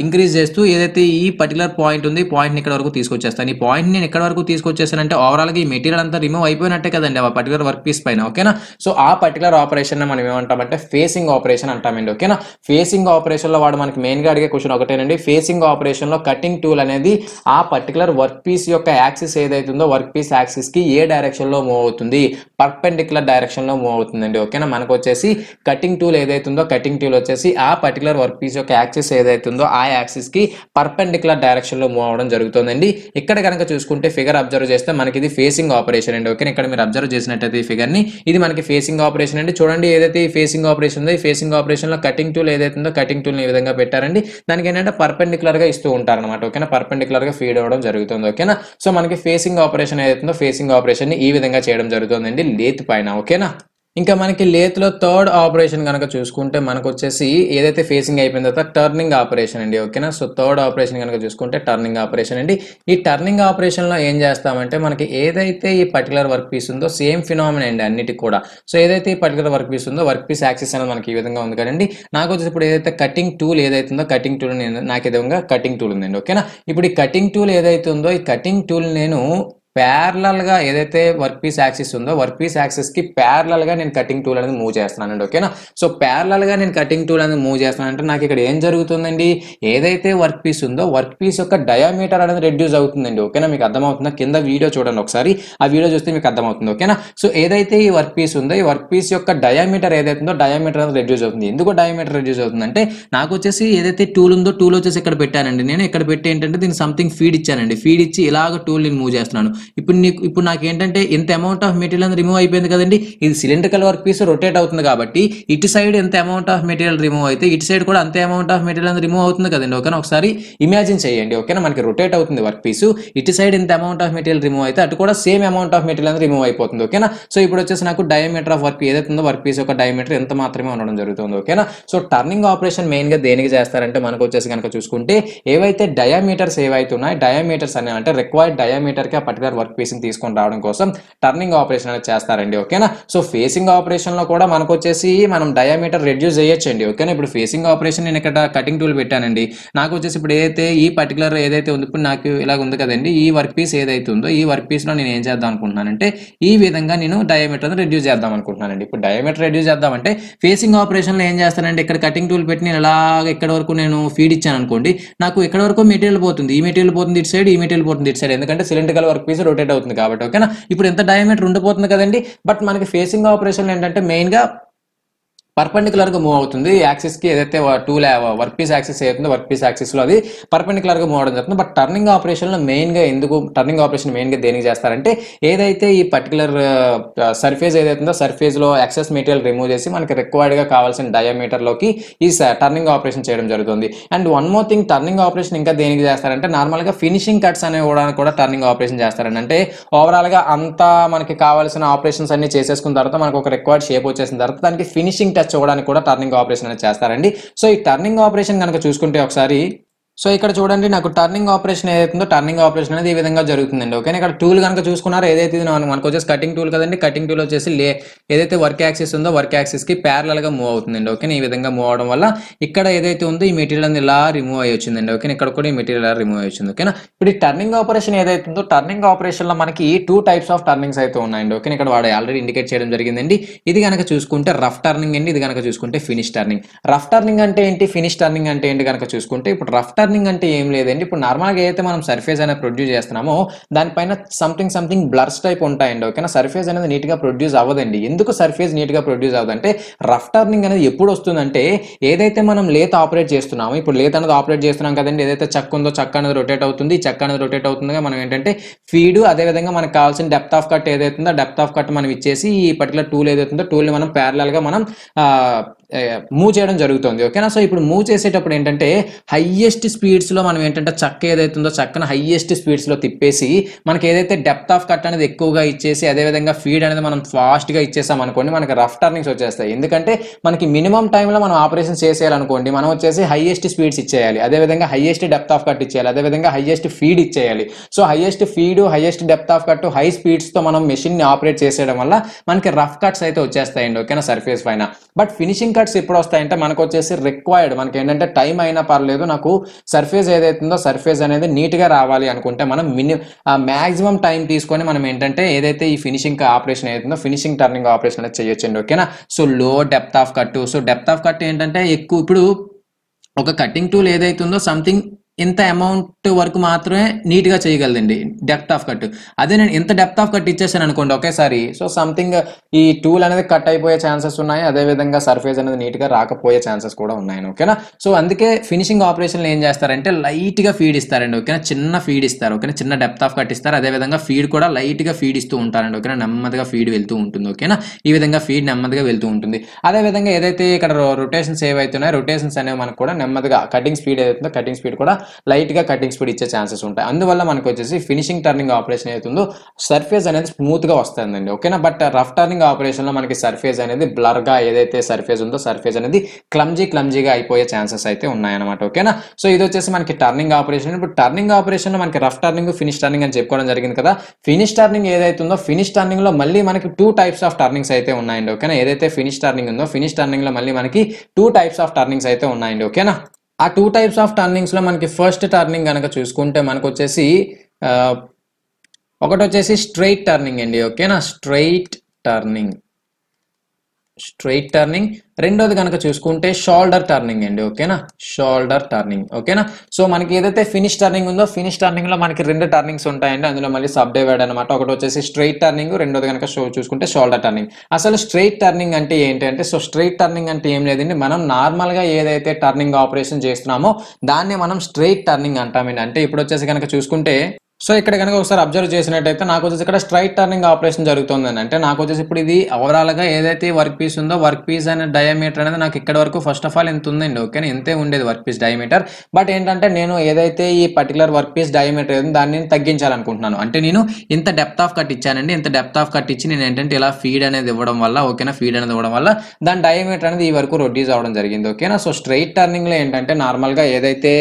Speaker 1: ఇంక్రీజ్ చేస్తూ ఏదైతే ఈ పర్టికులర్ పాయింట్ ఉంది పాయింట్ని ఇక్కడ వరకు తీసుకొచ్చేస్తాను. ఈ పాయింట్ నేను ఇక్కడ వరకు తీసుకొచ్చేసానంటే ఓవరాల్గా ఈ మెటీరియల్ అంతా రిమూవ్ అయిపోయినట్టే కదండి ఆ పర్టికులర్ వర్క్ పీస్ పైన ఓకేనా? సో ఆ పర్టికులర్ ఆపరేషన్ మనం అంటామంటే ఫేసింగ్ ఆపరేషన్ అంటామండి ఓకేనా ఫేసింగ్ ఆపరేషన్లో వాడు మనకి మెయిన్గా అడిగే క్వశ్చన్ ఒకటేనండి. ఫేసింగ్ ఆపరేషన్లో కటింగ్ టూల్ అనేది ఆ పర్టికులర్ వర్క్ పీస్ యొక్క యాక్సిస్ ఏదైతుందో వర్క్ పీస్ యాక్సిస్కి ఏ డైరెక్షన్లో మూవ్ అవుతుంది? పర్పెండిక్యులర్ డైరెక్షన్లో మూవ్ అవుతుందండి. ఓకేనా మనకు వచ్చేసి కటింగ్ టూల్ ఏదైతే ఉందో కటింగ్ టూల్ వచ్చేసి ఆ పర్టికులర్ వర్క్ పీస్ యొక్క యాక్సిస్ ఏదైతే ఉందో ఆ యాక్సిస్కి పర్పెండిక్యులర్ డైరెక్షన్లో మూవ్ అవడం జరుగుతుందండి. ఇక్కడ కనుక చూసుకుంటే ఫిగర్ అబ్జర్వ్ చేస్తే మనకి ఇది ఫేసింగ్ ఆపరేషన్ అండి. ఓకే ఇక్కడ మీరు అబ్జర్వ్ చేసినట్టయితే ఈ ఫిగర్ని. ఇది మనకి ఫేసింగ్ ఆపరేషన్ అండి. చూడండి ఏదైతే ఈ ఫేసింగ్ ఆపరేషన్ ఉందో ఈ ఫేసింగ్ ఆపరేషన్లో కటింగ్ టూల్ ఏదైతే ఉందో కటింగ్ టూల్ ఈ విధంగా పెట్టారండి. దానికి ఏంటంటే పర్పెండిక్యులర్గా ఇస్తూ ఉంటారు అనమాట ఓకేనా పర్పెండిక్యులర్గా ఫీడ్ అవ్వడం జరుగుతుంది. ఓకేనా సో మనకి ఫేసింగ్ ఆపరేషన్ ఏదైతుందో ఫేసింగ్ ఆపరేషన్ ఈ విధంగా చేయడం జరుగుతుందండి. లేత్ పైన ఓకేనా? ఇంకా మనకి లేత్లో థర్డ్ ఆపరేషన్ కనుక చూసుకుంటే మనకు వచ్చేసి ఏదైతే ఫేసింగ్ అయిపోయిన తర్వాత టర్నింగ్ ఆపరేషన్ అండి ఓకేనా? సో థర్డ్ ఆపరేషన్ కనుక చూసుకుంటే టర్నింగ్ ఆపరేషన్ అండి. ఈ టర్నింగ్ ఆపరేషన్లో ఏం చేస్తామంటే మనకి ఏదైతే ఈ పర్టికులర్ వర్క్ పీస్ ఉందో సేమ్ ఫినామినా అండి అన్నిటికి కూడా. సో ఏదైతే ఈ పర్టికులర్ వర్క్ పీస్ ఉందో వర్క్ పీస్ యాక్సిస్ అనేది మనకి ఈ విధంగా ఉంది కదండి. నాకు వచ్చేసి ఇప్పుడు ఏదైతే కటింగ్ టూల్ ఏదైతే ఉందో కటింగ్ టూల్ నాకు విధంగా కటింగ్ టూల్ ఉందండి ఓకేనా? ఇప్పుడు ఈ కటింగ్ టూల్ ఏదైతే ఉందో ఈ కటింగ్ టూల్ నేను ప్యారలల్గా ఏదైతే వర్క్ పీస్ యాక్సిస్ ఉందో వర్క్ పీస్ యాక్సిస్కి ప్యారలల్గా నేను కటింగ్ టూల్ అనేది మూవ్ చేస్తున్నానండి ఓకేనా సో ప్యారలల్గా నేను కటింగ్ టూల్ అనేది మూవ్ చేస్తున్నానంటే నాకు ఇక్కడ ఏం జరుగుతుందండి? ఏదైతే వర్క్ పీస్ ఉందో వర్క్ పీస్ యొక్క డయామీటర్ అనేది రెడ్యూస్ అవుతుందండి ఓకేనా మీకు అర్థమవుతుందా? కింద వీడియో చూడండి ఒకసారి. ఆ వీడియో చూస్తే మీకు అర్థమవుతుంది ఓకేనా సో ఏదైతే ఈ వర్క్ పీస్ ఉందో ఈ వర్క్ పీస్ యొక్క డయామీటర్ ఏదైతే ఉందో డయామీటర్ అనేది రెడ్యూస్ అవుతుంది. ఎందుకు డయామీటర్ రెడ్యూస్ అవుతుందంటే నాకు వచ్చేసి ఏదైతే టూల్ ఉందో టూల్ వచ్చేసి ఇక్కడ పెట్టానండి. నేను ఇక్కడ పెట్టి ఏంటంటే దీనికి సంథింగ్ ఫీడ్ ఇచ్చానండి. ఫీడ్ ఇచ్చి ఇలాగ టూల్ నేను మూవ్ చేస్తున్నాను. ఇప్పుడు నీకు ఇప్పుడు నాకు ఏంటంటే ఇంత అమౌంట్ ఆఫ్ మెటీరియల్ రిమూవ్ అయిపోయింది కదండి. ఇది సిలిండ్రికల్ వర్క్ పీస్ రొటేట్ అవుతుంది కాబట్టి ఇటు సైడ్ ఎంత అమౌంట్ ఆఫ్ మెటీరియల్ రిమూవ్ అయితే ఇటు సైడ్ కూడా అంతే అమౌంట్ ఆఫ్ మెటీరియల్ రిమూవ్ అవుతుంది కదండి. ఓకేనా? ఒకసారి ఇమాజిన్ చేయండి. ఓకేనా? మనకి రొటేట్ అవుతుంది వర్క్ పీస్ ఇటు సైడ్ ఇంత అమౌంట్ ఆఫ్ మెటీరియల్ రిమూవ్ అయితే అటు కూడా same amount of material remove అయిపోతుంది. ఓకేనా? సో ఇప్పుడు వచ్చేసి నాకు డయామీటర్ ఆఫ్ వర్క్ ఏదైతే ఉందో వర్క్ పీస్ యొక్క డయామీటర్ ఎంత మాత్రమే ఉండడం జరుగుతుంది. ఓకేనా? సో టర్నింగ్ ఆపరేషన్ మెయిన్గా దేనికి చేస్తారంటే మనకు వచ్చేసి కనుక చూసుకుంటే ఏవైతే డయామీటర్స్ ఏవైతే ఉన్నాయో డయామీటర్స్ అనే అంటే రిక్వైర్డ్ డయామీటర్కి ఆ పర్టికులర్ పర్టికులర్ వర్క్ పీస్ని తీసుకొని రావడం కోసం టర్నింగ్ ఆపరేషన్ అనేది చేస్తారండి ఓకేనా? సో ఫేసింగ్ ఆపరేషన్లో కూడా మనకు వచ్చేసి మనం డయామీటర్ రెడ్యూస్ చేయొచ్చండి ఓకేనా? ఇప్పుడు ఫేసింగ్ ఆపరేషన్ నేను ఇక్కడ కటింగ్ టూల్ పెట్టానండి. నాకు వచ్చేసి ఇప్పుడు ఏదైతే ఈ పర్టికులర్ ఏదైతే ఉంది ఇప్పుడు నాకు ఇలాగ ఉంది కదండి ఈ వర్క్ పీస్ ఏదైతే ఉందో ఈ వర్క్ పీస్లో నేను ఏం చేద్దాం అనుకుంటున్నానంటే ఈ విధంగా నేను డయామీటర్ని రెడ్యూస్ చేద్దాం అనుకుంటున్నానండి. ఇప్పుడు డయామీటర్ రెడ్యూస్ చేద్దామంటే ఫేసింగ్ ఆపరేషన్లో ఏం చేస్తానంటే ఇక్కడ కటింగ్ టూల్ పెట్టి నేను ఇలాగ ఇక్కడ వరకు నేను ఫీడ్ ఇచ్చాను అనుకోండి నాకు ఇక్కడ వరకు మెటీరియల్ పోతుంది? ఈ మెటీరియల్ పోతుంది ఇటు సైడ్ ఈ మెటీరియల్ పోతుంది ఇటు సైడ్. ఎందుకంటే సిలిండ్రికల్ వర్క్ పీస్ రొటేట్ అవుతుంది కాబట్టి ఓకేనా ఇప్పుడు ఎంత డయామీటర్ ఉండిపోతుంది కదండి. బట్ మనకి ఫేసింగ్ ఆపరేషన్ ఏంటంటే మెయిన్గా పర్పెండికులర్గా మూవ్ అవుతుంది. యాక్సిస్కి ఏదైతే టూ వర్క్ పీస్ యాక్సిస్ అవుతుందో వర్క్ పీస్ యాక్సిస్లో అది పర్పెండికులర్గా మూవ్ అవడం జరుగుతుంది. బట్ టర్నింగ్ ఆపరేషన్లో మెయిన్గా ఎందుకు టర్నింగ్ ఆపరేషన్ మెయిన్గా దేనికి చేస్తారంటే ఏదైతే ఈ పర్టికులర్ సర్ఫేస్ ఏదైతుందో సర్ఫేస్లో ఎక్సెస్ మెటీరియల్ రిమూవ్ చేసి మనకి రిక్వైర్డ్గా కావాల్సిన డయామీటర్లోకి ఈ టర్నింగ్ ఆపరేషన్ చేయడం జరుగుతుంది. And one more thing turning operation ఇంకా దేనికి చేస్తారంటే నార్మల్గా ఫినిషింగ్ కట్స్ అనేవి కూడా కూడా టర్నింగ్ ఆపరేషన్ చేస్తారండి. అంటే ఓవరాల్గా అంతా మనకి కావాల్సిన ఆపరేషన్స్ అన్ని చేసేసుకున్న తర్వాత మనకు ఒక రిక్వైర్డ్ షేప్ వచ్చేసిన తర్వాత దానికి ఫినిషింగ్ టచ్ కూడా టర్నింగ్ ఆపరేషన్ అనేది చేస్తారండి. సో ఈ టర్నింగ్ ఆపరేషన్ కనుక చూసుకుంటే ఒకసారి సో ఇక్కడ చూడండి నాకు టర్నింగ్ ఆపరేషన్ ఏదైతుందో టర్నింగ్ ఆపరేషన్ అనేది ఈ విధంగా జరుగుతుందండి ఓకే ఇక్కడ టూల్ కనుక చూసుకున్నారో ఏదైతే ఇది మనకు వచ్చేసి కటింగ్ టూల్ కదండి కటింగ్ టూల్ వచ్చేసి లే ఏదైతే వర్క్ యాక్సిస్ ఉందో వర్క్ యాక్సెస్కి ప్యారలల్గా మూవ్ అవుతుందండి ఓకే ఈ విధంగా మూవ్ అవడం వల్ల ఇక్కడ ఏదైతే ఉందో ఈ మెటీరియల్ అనేది ఇలా రిమూవ్ అయ్యి వచ్చిందండి ఓకే ఇక్కడ కూడా ఈ మెటీరియల్ ఇలా రిమూవ్ అయ్యి వచ్చింది ఓకేనా ఇప్పుడు ఈ టర్నింగ్ ఆపరేషన్ ఏదైతే ఉందో టర్నింగ్ ఆపరేషన్లో మనకి టూ టైప్స్ ఆఫ్ టర్నింగ్స్ అయితే ఉన్నాయండి ఓకే ఇక్కడ వాడు ఆల్రెడీ ఇండికేట్ చేయడం జరిగిందండి ఇది కనుక చూసుకుంటే రఫ్ టర్నింగ్ అండి ఇది కనుక చూసుకుంటే ఫినిష్ టర్నింగ్ రఫ్ టర్నింగ్ అంటే ఏంటి? ఫినిష్ టర్నింగ్ అంటే ఏంటి కనుక చూసుకుంటే ఇప్పుడు రఫ్ టర్నింగ్ అంటే ఏం లేదండి. ఇప్పుడు నార్మల్గా ఏదైతే మనం సర్ఫేస్ అనేది ప్రొడ్యూస్ చేస్తున్నామో దానిపైన సంథింగ్ సంథింగ్ బ్లర్స్ టైప్ ఉంటాయండి. ఓకేనా? సర్ఫేస్ అనేది నీట్గా ప్రొడ్యూస్ అవ్వదండి. ఎందుకు సర్ఫేస్ నీట్గా ప్రొడ్యూస్ అవ్వదంటే రఫ్ టర్నింగ్ అనేది ఎప్పుడు వస్తుందంటే ఏదైతే మనం లేత్ ఆపరేట్ చేస్తున్నామో ఇప్పుడు లేత్ అనేది ఆపరేట్ చేస్తున్నాం కదండి. ఏదైతే చక్క ఉందో చక్క అనేది రొటేట్ అవుతుంది. చక్క అనేది రొటేట్ అవుతుందిగా మనం ఏంటంటే ఫీడ్ అదేవిధంగా మనకు కావాల్సిన డెప్త్ ఆఫ్ కట్ ఏదైతుందో డెప్త్ ఆఫ్ కట్ మనం ఇచ్చేసి ఈ పర్టికులర్ టూల్ ఏదైతుందో టూల్ మనం ప్యారలల్గా గా మనం మూవ్ చేయడం జరుగుతుంది. ఓకేనా? సో ఇప్పుడు మూవ్ చేసేటప్పుడు ఏంటంటే హైయెస్ట్ స్పీడ్స్లో మనం ఏంటంటే చక్క ఏదైతుందో ఉందో హైయెస్ట్ హయ్యెస్ట్ స్పీడ్స్లో తిప్పేసి మనకి ఏదైతే డెప్త్ ఆఫ్ కట్ అనేది ఎక్కువగా ఇచ్చేసి అదేవిధంగా ఫీడ్ అనేది మనం ఫాస్ట్గా ఇచ్చేసాం అనుకోండి మనకి రఫ్ టర్నింగ్స్ వచ్చేస్తాయి. ఎందుకంటే మనకి మినిమం టైంలో మనం ఆపరేషన్ చేసేయాలనుకోండి మనం వచ్చేసి హైయెస్ట్ స్పీడ్స్ ఇచ్చేయాలి. అదేవిధంగా హైయెస్ట్ డెప్త్ ఆఫ్ కట్ ఇచ్చేయాలి. అదేవిధంగా హైయెస్ట్ ఫీడ్ ఇచ్చేయాలి. So highest feed highest depth of cut high స్పీడ్స్తో మనం మెషిన్ని ఆపరేట్ చేసేయడం వల్ల మనకి రఫ్ కట్స్ అయితే వచ్చేస్తాయండి ఓకేనా సర్ఫేస్ పైన. బట్ ఫినిషింగ్ కట్స్ ఎప్పుడు వస్తాయంటే మనకు వచ్చేసి రిక్వైర్డ్ మనకి ఏంటంటే టైం అయినా పర్లేదు నాకు సర్ఫేస్ ఏదైతుందో సర్ఫేస్ అనేది నీట్గా రావాలి అనుకుంటే మనం మిని మాక్సిమం టైం తీసుకొని మనం ఏంటంటే ఏదైతే ఈ ఫినిషింగ్ ఆపరేషన్ ఏదైతుందో ఫినిషింగ్ టర్నింగ్ ఆపరేషన్ అనేది చేయొచ్చండి ఓకేనా so low depth of cut so depth of cut ఏంటంటే ఎక్కువ ఇప్పుడు ఒక కటింగ్ టూల్ ఏదైతుందో సంథింగ్ ఇంత అమౌంట్ వరకు మాత్రమే నీట్గా చేయగలదండి. డెప్త్ ఆఫ్ కట్ అదే నేను ఇంత డెప్త్ ఆఫ్ కట్ ఇచ్చేసాను అనుకోండి ఒకేసారి. సో సంథింగ్ ఈ టూల్ అనేది కట్ అయిపోయే ఛాన్సెస్ ఉన్నాయి. అదే విధంగా సర్ఫేస్ అనేది నీట్గా రాకపోయే ఛాన్సెస్ కూడా ఉన్నాయి ఓకేనా సో అందుకే ఫినిషింగ్ ఆపరేషన్లు ఏం చేస్తారంటే లైట్గా ఫీడ్ ఇస్తారండి. ఓకేనా చిన్న ఫీడ్ ఇస్తారు. ఓకేనా చిన్న డెప్త్ ఆఫ్ కట్ ఇస్తారు. అదే విధంగా ఫీడ్ కూడా లైట్గా ఫీడ్ ఇస్తూ ఉంటారండి. ఓకేనా నెమ్మదిగా ఫీడ్ వెళ్తూ ఉంటుంది. ఓకేనా ఈ విధంగా ఫీడ్ నెమ్మదిగా వెళ్తూ ఉంటుంది. అదే విధంగా ఏదైతే ఇక్కడ రొటేషన్స్ ఏవైతున్నాయో రొటేషన్స్ అనేవి మనకు కూడా నెమ్మదిగా కటింగ్ స్పీడ్ ఏదైతుందో కటింగ్ స్పీడ్ కూడా లైట్గా కటింగ్ స్పీడ్ ఇచ్చే ఛాన్సెస్ ఉంటాయి. అందువల్ల మనకు వచ్చేసి ఫినిషింగ్ టర్నింగ్ ఆపరేషన్ అవుతుందో సర్ఫేస్ అనేది స్మూత్గా వస్తుందండి. ఓకేనా? బట్ రఫ్ టర్నింగ్ ఆపరేషన్లో మనకి సర్ఫేస్ అనేది బ్లర్గా ఏదైతే సర్ఫేస్ ఉందో సర్ఫేస్ అనేది క్లమ్జీ క్లమ్జీగా అయిపోయే ఛాన్సెస్ అయితే ఉన్నాయన్నమాట. ఓకేనా? సో ఇది వచ్చేసి మనకి టర్నింగ్ ఆపరేషన్. ఇప్పుడు టర్నింగ్ ఆపరేషన్లో మనకి రఫ్ టర్నింగ్ ఫినిష్ టర్నింగ్ అని చెప్పుకోవడం జరిగింది కదా ఫినిష్ టర్నింగ్ ఏదైతుందో ఫినిష్ టర్నింగ్లో మళ్ళీ మనకి టూ టైప్స్ ఆఫ్ టర్నింగ్స్ అయితే ఉన్నాయండి. ఓకేనా? ఏదైతే ఫినిష్ టర్నింగ్ ఉందో ఫినిష్ టర్నింగ్లో మళ్ళీ మనకి టూ టైప్స్ ఆఫ్ టర్నింగ్స్ అయితే ఉన్నాయండి. ఓకేనా? ఆ టూ టైప్స్ ఆఫ్ టర్నింగ్స్లో మనకి ఫస్ట్ టర్నింగ్ కనుక చూసుకుంటే మనకు వచ్చేసి ఒకటి వచ్చేసి స్ట్రైట్ టర్నింగ్ అండి ఓకేనా? Straight turning straight turning. రెండోది కనుక చూసుకుంటే షోల్డర్ టర్నింగ్ అండి ఓకేనా? షోల్డర్ టర్నింగ్ ఓకేనా? సో మనకి ఏదైతే ఫినిష్ టర్నింగ్ ఉందో ఫినిష్ టర్నింగ్లో మనకి రెండు టర్నింగ్స్ ఉంటాయండి. అందులో మళ్ళీ సబ్ డివైడ్ అనమాట ఒకటి వచ్చేసి స్ట్రైట్ టర్నింగ్ రెండోది కనుక షో చూసుకుంటే షోల్డర్ టర్నింగ్. అసలు స్ట్రైట్ టర్నింగ్ అంటే ఏంటి అంటే సో స్ట్రైట్ టర్నింగ్ అంటే ఏం లేదండి. మనం నార్మల్గా ఏదైతే టర్నింగ్ ఆపరేషన్ చేస్తున్నామో దాన్ని మనం స్ట్రైట్ టర్నింగ్ అంటామండి. అంటే ఇప్పుడు వచ్చేసి కనుక చూసుకుంటే సో ఇక్కడ కనుక ఒకసారి అబ్జర్వ్ చేసినట్టయితే నాకు వచ్చేసి ఇక్కడ స్ట్రైట్ టర్నింగ్ ఆపరేషన్ జరుగుతుందని అంటే నాకు వచ్చేసి ఇప్పుడు ఇది ఓవరాల్గా ఏదైతే వర్క్ పీస్ ఉందో వర్క్ పీస్ అనే డయామీటర్ అనేది నాకు ఇక్కడ వరకు ఫస్ట్ ఆఫ్ ఆల్ ఎంత ఉందండి ఓకే ఇంతే ఉండేది వర్క్ పీస్ డయామీటర్ బట్ ఏంటంటే నేను ఏదైతే ఈ పర్టికులర్ వర్క్ పీస్ డయామీటర్ ఏదో దాన్ని తగ్గించాలనుకుంటున్నాను. అంటే నేను ఇంత డెప్త్ ఆఫ్ కట్ ఇచ్చానండి. ఇంత డెప్త్ ఆఫ్ కట్ ఇచ్చి నేను ఏంటంటే ఇలా ఫీడ్ అనేది ఇవ్వడం వల్ల ఓకేనా ఫీడ్ అనేది ఇవ్వడం వల్ల దాని డయామీటర్ అనేది ఈ వరకు రొడ్యూస్ అవ్వడం జరిగింది ఓకేనా సో స్ట్రైట్ టర్నింగ్లో ఏంటంటే నార్మల్గా ఏదైతే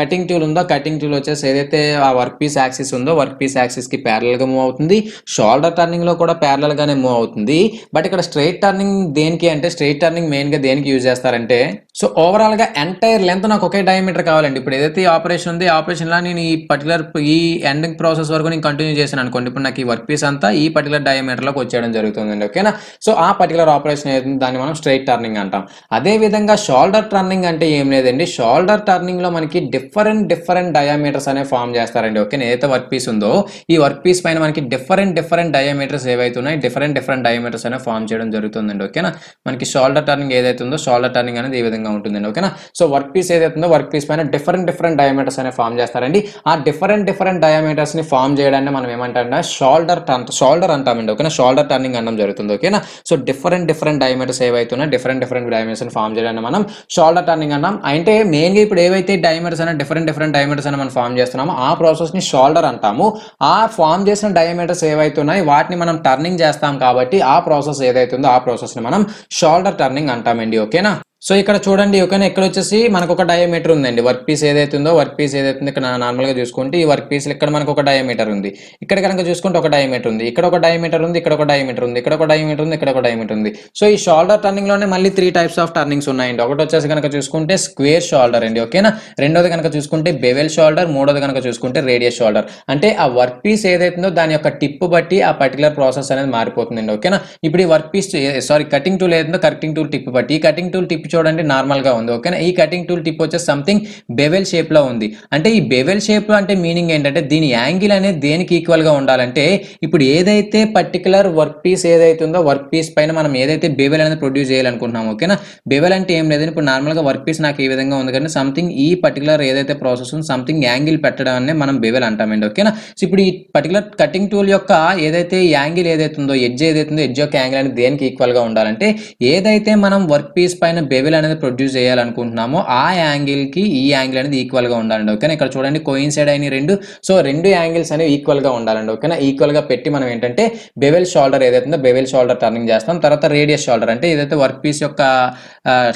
Speaker 1: కటింగ్ టూల్ ఉందో కటింగ్ టూల్ వచ్చేసి ఏదైతే ఆ వర్క్ పీస్ యాక్సిస్ యాక్సిస్ ఉందో వర్క్ పీస్ యాక్సిస్కి ప్యారల్గా మూవ్ అవుతుంది. షోల్డర్ టర్నింగ్లో కూడా ప్యారల్ గానే మూవ్ అవుతుంది. బట్ ఇక్కడ స్ట్రైట్ టర్నింగ్ దేనికి అంటే స్ట్రైట్ టర్నింగ్ మెయిన్గా దేనికి యూజ్ చేస్తారంటే సో ఓవరాల్గా ఎంటైర్ లెంత్ నాకు ఒకే డయామీటర్ కావాలండి. ఇప్పుడు ఏదైతే ఆపరేషన్ ఉంది ఆపరేషన్ లా నేను ఈ పర్టికులర్ ఈ ఎండింగ్ ప్రాసెస్ వరకు నేను కంటిన్యూ చేశాను అనుకోండి. ఇప్పుడు నాకు ఈ వర్క్ పీస్ అంతా ఈ పర్టికులర్ డయామీటర్లోకి వచ్చేయడం జరుగుతుందండి. ఓకేనా సో ఆ పర్టికులర్ ఆపరేషన్ ఏదైతే దాన్ని మనం స్ట్రైట్ టర్నింగ్ అంటాం. అదే విధంగా షోల్డర్ టర్నింగ్ అంటే ఏం లేదండి. షోల్డర్ టర్నింగ్లో మనకి డిఫరెంట్ డిఫరెంట్ డయామీటర్స్ అనే ఫామ్ చేస్తారండి. ఓకేనా ఏదైతే వర్క్ పీస్ ఉందో ఈ వర్క్ పీస్ పైన మనకి డిఫరెంట్ డిఫరెంట్ డయామీటర్స్ ఏవైతే ఉన్నాయి డిఫరెంట్ డిఫరెంట్ డయామీటర్స్ అనేవి ఫామ్ చేయడం జరుగుతుందండి ఓకేనా మనకి షోల్డర్ టర్నింగ్ ఏదైతే ఉందో షోల్డర్ టర్నింగ్ అనేది ఈ విధంగా ఉంటుందండి ఓకేనా సో వర్క్ పీస్ ఏదైతే ఉందో వర్క్ పీస్ పైన డిఫరెంట్ డిఫరెంట్ డయామీటర్స్ అనేవి ఫామ్ చేస్తారండి. ఆ డిఫరెంట్ డిఫరెంట్ డయామీటర్స్ని ఫామ్ చేయడాన్ని మనం ఏమంటామంటే షోల్డర్ టర్న్ షోల్డర్ అంటామండి ఓకేనా షోల్డర్ టర్నింగ్ అనడం జరుగుతుంది ఓకేనా సో డిఫరెంట్ డిఫరెంట్ డయామీటర్స్ ఏవైతే ఉన్నాయో డిఫరెంట్ డిఫరెంట్ డయామీటర్స్ని ఫామ్ చేయడాన్ని మనం షోల్డర్ టర్నింగ్ అన్నాం. అంటే మెయిన్గా ఇప్పుడు ఏవైతే డయామీటర్స్ అనే డిఫరెంట్ డిఫరెంట్ డయామీటర్స్ అని మనం ఫామ్ చేస్తున్నామో ఆ ప్రాసెస్ని షోల్డర్ అంటాము. ఆ ఫామ్ చేసిన డయామీటర్స్ ఏవైతే వాటిని మనం టర్నింగ్ చేస్తాం కాబట్టి ఆ ప్రాసెస్ ఏదైతుందో ఆ ప్రాసెస్ని మనం షోల్డర్ టర్నింగ్ అంటామండి ఓకేనా? సో ఇక్కడ చూడండి ఓకేనా ఇక్కడ వచ్చేసి మనకు ఒక డయామీటర్ ఉందండి. వర్క్ పీస్ ఏదైతే ఉందో వర్క్ పీస్ ఏదైతే ఉందో ఇక్కడ నార్మల్గా చూసుకుంటే ఈ వర్క్ పీస్ ఇక్కడ మనకు ఒక డయామీటర్ ఉంది. ఇక్కడ కనుక చూసుకుంటే ఒక డయామీటర్ ఉంది. ఇక్కడ ఒక డయామీటర్ ఉంది ఇక్కడ ఒక డయామీటర్ ఉంది ఇక్కడ ఒక డయామీటర్ ఉంది ఇక్కడ ఒక డయామీటర్ ఉంది. సో ఈ షోల్డర్ టర్నింగ్లోనే మళ్ళీ త్రీ టైప్స్ ఆఫ్ టర్నింగ్స్ ఉన్నాయండి. ఒకటి వచ్చేసి కనుక చూసుకుంటే స్క్వేర్ షోల్డర్ అండి ఓకేనా రెండోది కనుక చూసుకుంటే బెవెల్ షోల్డర్ మూడోది కనుక చూసుకుంటే రేడియస్ షోల్డర్ అంటే ఆ వర్క్ పీస్ ఏదైతుందో దాని యొక్క టిప్ బట్టి ఆ పర్టికులర్ ప్రాసెస్ అనేది మారిపోతుందండి ఓకేనా ఇప్పుడు ఈ work piece sorry cutting tool ఏదైతుందో కటింగ్ టూల్ టిప్ బట్టి. ఈ కటింగ్ టూల్ టిప్ చూడండి నార్మల్గా ఉంది ఓకేనా? ఈ కటింగ్ టూల్ టిప్ వచ్చేసి సంథింగ్ బెవెల్ షేప్లో ఉంది. అంటే ఈ బెవెల్ షేప్లో అంటే మీనింగ్ ఏంటంటే దీని యాంగిల్ అనేది దేనికి ఈక్వల్గా ఉండాలంటే ఇప్పుడు ఏదైతే పర్టికులర్ వర్క్ పీస్ ఏదైతే ఉందో వర్క్ పీస్ పైన మనం ఏదైతే బెవెల్ అనేది ప్రొడ్యూస్ చేయాలనుకుంటున్నాం ఓకేనా? బెవెల్ అంటే ఏం లేదు ఇప్పుడు నార్మల్గా వర్క్ పీస్ నాకు ఈ విధంగా ఉంది కానీ సంథింగ్ ఈ పర్టికులర్ ఏదైతే ప్రాసెస్ ఉంది సంథింగ్ యాంగిల్ పెట్టడం అనే మనం బెవెల్ అంటామండి ఓకేనా? సో ఇప్పుడు ఈ పర్టికులర్ కటింగ్ టూల్ యొక్క ఏదైతే యాంగిల్ ఏదైతే ఉందో ఎడ్జ్ ఏదైతే ఉందో ఎడ్జ్ యొక్క యాంగిల్ అనేది దేనికి ఈక్వల్గా ఉండాలంటే ఏదైతే మనం వర్క్ పీస్ పైన బెవెల్ అనేది ప్రొడ్యూస్ చేయాలనుకుంటున్నామో ఆ యాంగిల్కి ఈ యాంగిల్ అనేది ఈక్వల్గా ఉండాలండి ఓకేనా ఇక్కడ చూడండి కోయిన్సైడ్ అయిన రెండు. సో రెండు యాంగిల్స్ అనేవి ఈక్వల్గా ఉండాలండి ఓకేనా ఈక్వల్గా పెట్టి మనం ఏంటంటే బెవెల్ షోల్డర్ ఏదైతుందో బెవెల్ షోల్డర్ టర్నింగ్ చేస్తాం. తర్వాత రేడియస్ షోల్డర్ అంటే ఏదైతే వర్క్ పీస్ యొక్క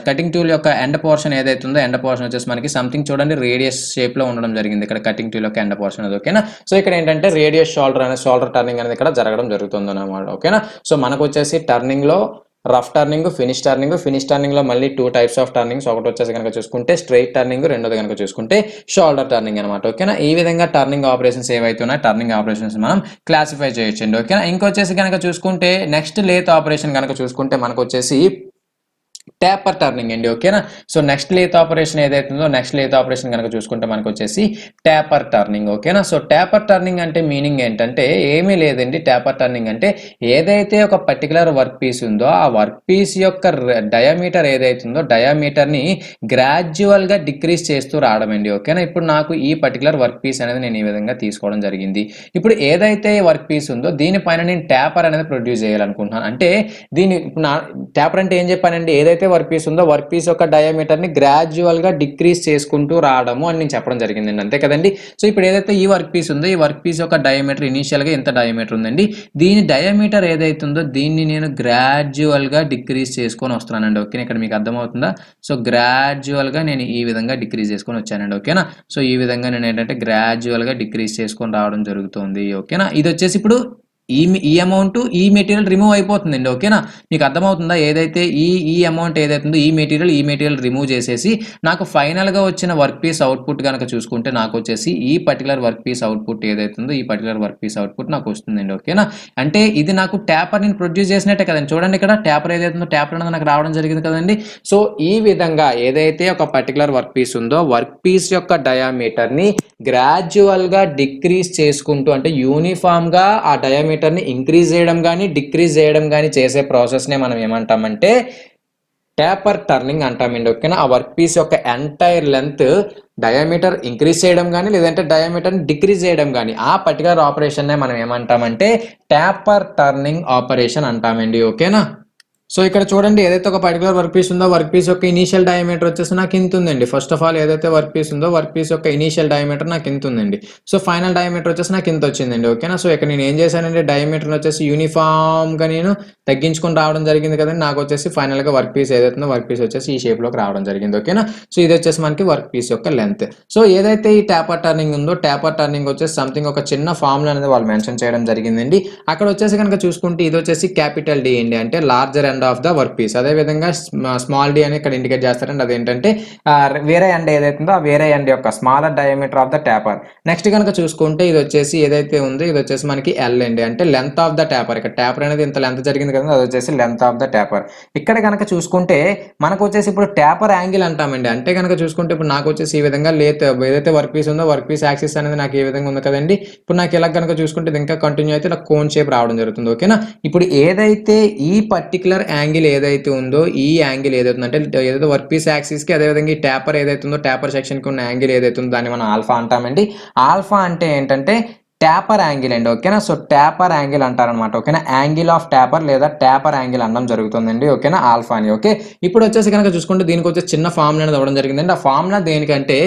Speaker 1: కటింగ్ టూల్ యొక్క ఎండ్ పోర్షన్ ఏదైతుందో ఎండ్ పోర్షన్ వచ్చేసి మనకి సంథింగ్ చూడండి రేడియస్ షేప్లో ఉండడం జరిగింది. ఇక్కడ కటింగ్ టూల్ యొక్క ఎండ్ పోర్షన్ అది ఓకేనా సో ఇక్కడ ఏంటంటే రేడియస్ షోల్డర్ అనే షోల్డర్ టర్నింగ్ అనేది ఇక్కడ జరగడం జరుగుతుంది అన్నమాట ఓకేనా సో మనకు వచ్చేసి టర్నింగ్లో rough turning finish turning finish టర్నింగ్లో మళ్ళీ టూ టైప్స్ ఆఫ్ టర్నింగ్స్ ఒకటి వచ్చేసి కనుక చూసుకుంటే స్ట్రైట్ టర్నింగ్ రెండోది కనుక చూసుకుంటే షోల్డర్ టర్నింగ్ అనమాట ఓకేనా? ఈ విధంగా టర్నింగ్ ఆపరేషన్స్ ఏవైతే ఉన్నాయో టర్నింగ్ ఆపరేషన్స్ మనం క్లాసిఫై చేయొచ్చండి ఓకేనా? ఇంకొచ్చేసి కనుక చూసుకుంటే నెక్స్ట్ లేత్ ఆపరేషన్ కనుక చూసుకుంటే మనకు వచ్చేసి టాపర్ టర్నింగ్ అండి ఓకేనా సో నెక్స్ట్ లేత్ ఆపరేషన్ ఏదైతుందో నెక్స్ట్ లేత్ ఆపరేషన్ కనుక చూసుకుంటే మనకు వచ్చేసి ట్యాపర్ టర్నింగ్ ఓకేనా సో ట్యాపర్ టర్నింగ్ అంటే మీనింగ్ ఏంటంటే ఏమీ లేదండి. ట్యాపర్ టర్నింగ్ అంటే ఏదైతే ఒక పర్టికులర్ వర్క్ పీస్ ఉందో ఆ వర్క్ పీస్ యొక్క డయామీటర్ ఏదైతుందో డయామీటర్ని గ్రాడ్యువల్గా డిక్రీజ్ చేస్తూ రావడం అండి ఓకేనా ఇప్పుడు నాకు ఈ పర్టికులర్ వర్క్ పీస్ అనేది నేను ఈ విధంగా తీసుకోవడం జరిగింది. ఇప్పుడు ఏదైతే వర్క్ పీస్ ఉందో దీనిపైన నేను ట్యాపర్ అనేది ప్రొడ్యూస్ చేయాలనుకుంటున్నాను. అంటే దీని ఇప్పుడు నా ట్యాపర్ అంటే ఏం చెప్పానండి? ఏదైతే వర్క్ పీస్ ఉందో వర్క్ పీస్ యొక్క డయామీటర్ని గ్రాడ్యువల్గా గ్రాడ్యువల్గా డిక్రీజ్ చేసుకుంటూ రావడము అని నేను చెప్పడం జరిగిందండి అంతే కదండి? సో ఇప్పుడు ఏదైతే ఈ వర్క్ పీస్ ఉందో ఈ వర్క్ పీస్ యొక్క డయామీటర్ ఇనీషియల్గా ఎంత డయామీటర్ ఉందండి? దీని డయామీటర్ ఏదైతే ఉందో దీన్ని నేను గ్రాడ్యువల్గా డిక్రీజ్ చేసుకొని వస్తున్నానండి. ఓకే ఇక్కడ మీకు అర్థమవుతుందా? సో గ్రాడ్యువల్గా నేను ఈ విధంగా డిక్రీజ్ చేసుకొని వచ్చానండి. ఓకేనా? సో ఈ విధంగా నేను ఏంటంటే గ్రాడ్యువల్గా డిక్రీజ్ చేసుకొని రావడం జరుగుతుంది. ఓకేనా? ఇది వచ్చేసి ఇప్పుడు ఈ ఈ అమౌంట్ ఈ మెటీరియల్ రిమూవ్ అయిపోతుందండి ఓకేనా? మీకు అర్థమవుతుందా? ఏదైతే ఈ ఈ అమౌంట్ ఏదైతుందో ఈ మెటీరియల్ ఈ మెటీరియల్ రిమూవ్ చేసేసి నాకు ఫైనల్గా వచ్చిన వర్క్ పీస్ అవుట్పుట్ కనుక చూసుకుంటే నాకు వచ్చేసి ఈ పర్టికులర్ వర్క్ పీస్ అవుట్పుట్ ఏదైతుందో ఈ పర్టికులర్ వర్క్ పీస్ అవుట్పుట్ నాకు వస్తుందండి ఓకేనా? అంటే ఇది నాకు ట్యాపర్ నేను ప్రొడ్యూస్ చేసినట్టే కదండి. చూడండి ఇక్కడ ట్యాపర్ ఏదైతుందో ట్యాపర్ అనేది నాకు రావడం జరిగింది కదండి. సో ఈ విధంగా ఏదైతే ఒక పర్టికులర్ వర్క్ పీస్ ఉందో వర్క్ పీస్ యొక్క డయామీటర్ని గ్రాడ్యువల్గా డిక్రీజ్ చేసుకుంటూ అంటే యూనిఫామ్గా ఆ డయామీటర్ పారామీటర్ని ఇంక్రీజ్ చేయడం కానీ డిక్రీజ్ చేయడం కానీ చేసే ప్రాసెస్నే మనం ఏమంటామంటే ట్యాపర్ టర్నింగ్ అంటామండి ఓకేనా? ఆ వర్క్ పీస్ యొక్క ఎంటైర్ లెంత్ డయామీటర్ ఇంక్రీజ్ చేయడం కానీ లేదంటే డయామీటర్ని డిక్రీజ్ చేయడం కానీ ఆ పర్టికులర్ ఆపరేషన్నే మనం ఏమంటామంటే ట్యాపర్ టర్నింగ్ ఆపరేషన్ అంటామండి ఓకేనా? సో ఇక్కడ చూడండి ఏదైతే ఒక పర్టికులర్ వర్క్ పీస్ ఉందో వర్క్ పీస్ యొక్క ఇనీషియల్ డయామీటర్ వచ్చేసి నాకు ఇంత ఉందండి. ఫస్ట్ ఆఫ్ ఆల్ ఏదైతే వర్క్ పీస్ ఉందో వర్క్ పీస్ యొక్క ఇనీషియల్ డయామీటర్ నాకు ఇంత ఉందండి. సో ఫైనల్ డయామీటర్ వచ్చేసి నాకు ఇంత వచ్చిందండి ఓకేనా సో ఇక్కడ నేను ఏం చేశానంటే డయామీటర్ వచ్చేసి యూనిఫామ్గా నేను తగ్గించుకొని రావడం జరిగింది కదండి. నాకు వచ్చేసి ఫైనల్గా వర్క్ పీస్ ఏదైతే వర్క్ పీస్ వచ్చేసి ఈ షేప్లోకి రావడం జరిగింది ఓకేనా సో ఇది వచ్చేసి మనకి వర్క్ పీస్ యొక్క లెంత్ సో ఏదైతే ఈ ట్యాపర్ టర్నింగ్ ఉందో ట్యాపర్ టర్నింగ్ వచ్చేసి సంథింగ్ ఒక చిన్న ఫార్ములా అనేది వాళ్ళు మెన్షన్ చేయడం జరిగిందండి. అక్కడ వచ్చేసి కనుక చూసుకుంటే ఇది వచ్చేసి క్యాపిటల్ డి అండి. అంటే larger end of the work piece అదే విధంగా స్మాల్ డి అని ఇక్కడ ఇండికేట్ చేస్తారండి. అదేంటంటే ఏంటంటే వేరే ఎండ్ ఏదైతుందో ఆ వేరే ఎండ్ యొక్క smaller diameter of the taper next కనుక చూసుకుంటే ఇది వచ్చేసి ఏదైతే ఉందో ఇది వచ్చేసి మనకి ఎల్ అండి. అంటే లెంత్ ఆఫ్ ద ట్యాపర్ ఇక్కడ ట్యాపర్ అనేది ఇంత లెంత్ జరిగింది కదా అది వచ్చేసి లెంత్ ఆఫ్ ద ట్యాపర్ ఇక్కడ కనుక చూసుకుంటే మనకు వచ్చేసి ఇప్పుడు ట్యాపర్ యాంగిల్ అంటామండి. అంటే కనుక చూసుకుంటే ఇప్పుడు నాకు వచ్చేసి ఈ విధంగా లేత్ ఏదైతే వర్క్ పీస్ ఉందో వర్క్ పీస్ యాక్సిస్ అనేది నాకు ఏ విధంగా ఉంది కదండి. ఇప్పుడు నాకు ఇలా కనుక చూసుకుంటే ఇది ఇంకా కంటిన్యూ అయితే ఇలా కోన్ షేప్ రావడం జరుగుతుంది. ఓకేనా ఇప్పుడు ఏదైతే ఈ పర్టికులర్ యాంగిల్ ఏదైతే ఉందో ఈ యాంగిల్ ఏదైతే అంటే ఏదైతే వర్క్ పీస్ యాక్సిస్కి అదేవిధంగా ఈ టాపర్ ఏదైతుందో టాపర్ సెక్షన్కి సెక్షన్కి ఉన్న యాంగిల్ ఏదైతుందో దాన్ని మనం ఆల్ఫా అంటామండి. ఆల్ఫా అంటే ఏంటంటే ట్యాపర్ యాంగిల్ అండి ఓకేనా? సో ట్యాపర్ యాంగిల్ అంటారనమాట ఓకేనా? యాంగిల్ ఆఫ్ ట్యాపర్ లేదా ట్యాపర్ యాంగిల్ అనడం జరుగుతుందండి ఓకేనా? ఆల్ఫా అని ఓకే? ఇప్పుడు వచ్చేసి కనుక చూసుకుంటే దీనికి వచ్చే చిన్న ఫార్ములా అనేది అవ్వడం జరిగిందండి. ఆ ఫార్ములా దేనికంటే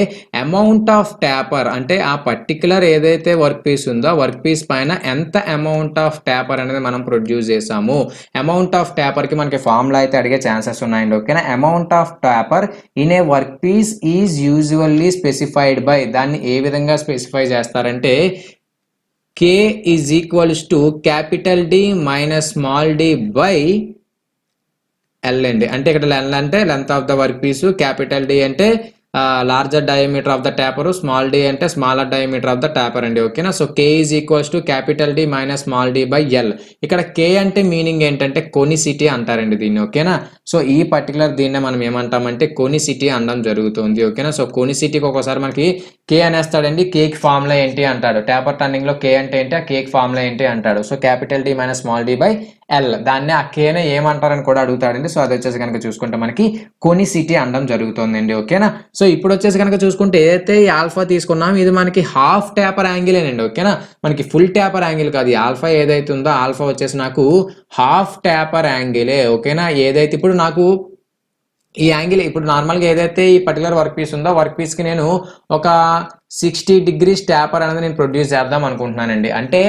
Speaker 1: అమౌంట్ ఆఫ్ ట్యాపర్ అంటే ఆ పర్టికులర్ ఏదైతే వర్క్ పీస్ ఉందో వర్క్ పీస్ పైన ఎంత అమౌంట్ ఆఫ్ ట్యాపర్ అనేది మనం ప్రొడ్యూస్ చేసాము అమౌంట్ ఆఫ్ ట్యాపర్కి మనకి ఫార్ములా అయితే అడిగే ఛాన్సెస్ ఉన్నాయండి ఓకేనా? Amount of taper in a work piece is usually specified by దాన్ని ఏ విధంగా స్పెసిఫై చేస్తారంటే K is equals to capital D minus small D by L అండి అంటే ఇక్కడ ఎల్ అంటే length of the work piece capital D అంటే larger diameter of the taper small D అంటే smaller diameter of the taper అండి ఓకేనా so K is equals to capital D minus small D by L ఇక్కడ K అంటే meaning ఏంటంటే కొనిసిటీ అంటారండి దీన్ని ఓకేనా సో ఈ పర్టికులర్ దీన్నే మనం ఏమంటామంటే కొనిసిటీ అనడం జరుగుతుంది ఓకేనా సో కొనిసిటీకి ఒక్కోసారి మనకి కే అనేస్తాడండి కేక్ ఫార్ములా ఏంటి అంటాడు. ట్యాపర్ టర్నింగ్లో కే అంటే ఏంటి ఆ కేక్ ఫార్ములా ఏంటి అంటాడు. So capital D minus small D by L దాన్ని ఆ కేనే ఏమంటారని కూడా అడుగుతాడండి. సో అది వచ్చేసి కనుక చూసుకుంటే మనకి కొనిసిటీ అనడం జరుగుతుందండి ఓకేనా సో ఇప్పుడు వచ్చేసి కనుక చూసుకుంటే ఏదైతే ఈ ఆల్ఫా తీసుకున్నాం. ఇది మనకి హాఫ్ ట్యాపర్ యాంగిలేనండి ఓకేనా? మనకి ఫుల్ ట్యాపర్ యాంగిల్ కాదు. ఆల్ఫా ఏదైతే ఉందో ఆల్ఫా వచ్చేసి నాకు హాఫ్ ట్యాపర్ యాంగిలే ఓకేనా? ఏదైతే ఇప్పుడు నాకు ఈ యాంగిల్ ఇప్పుడు నార్మల్గా ఏదైతే ఈ పర్టికులర్ వర్క్ పీస్ ఉందో వర్క్ పీస్కి నేను ఒక సిక్స్టీ డిగ్రీస్ ట్యాపర్ అనేది నేను ప్రొడ్యూస్ చేద్దాం అనుకుంటున్నానండి. అంటే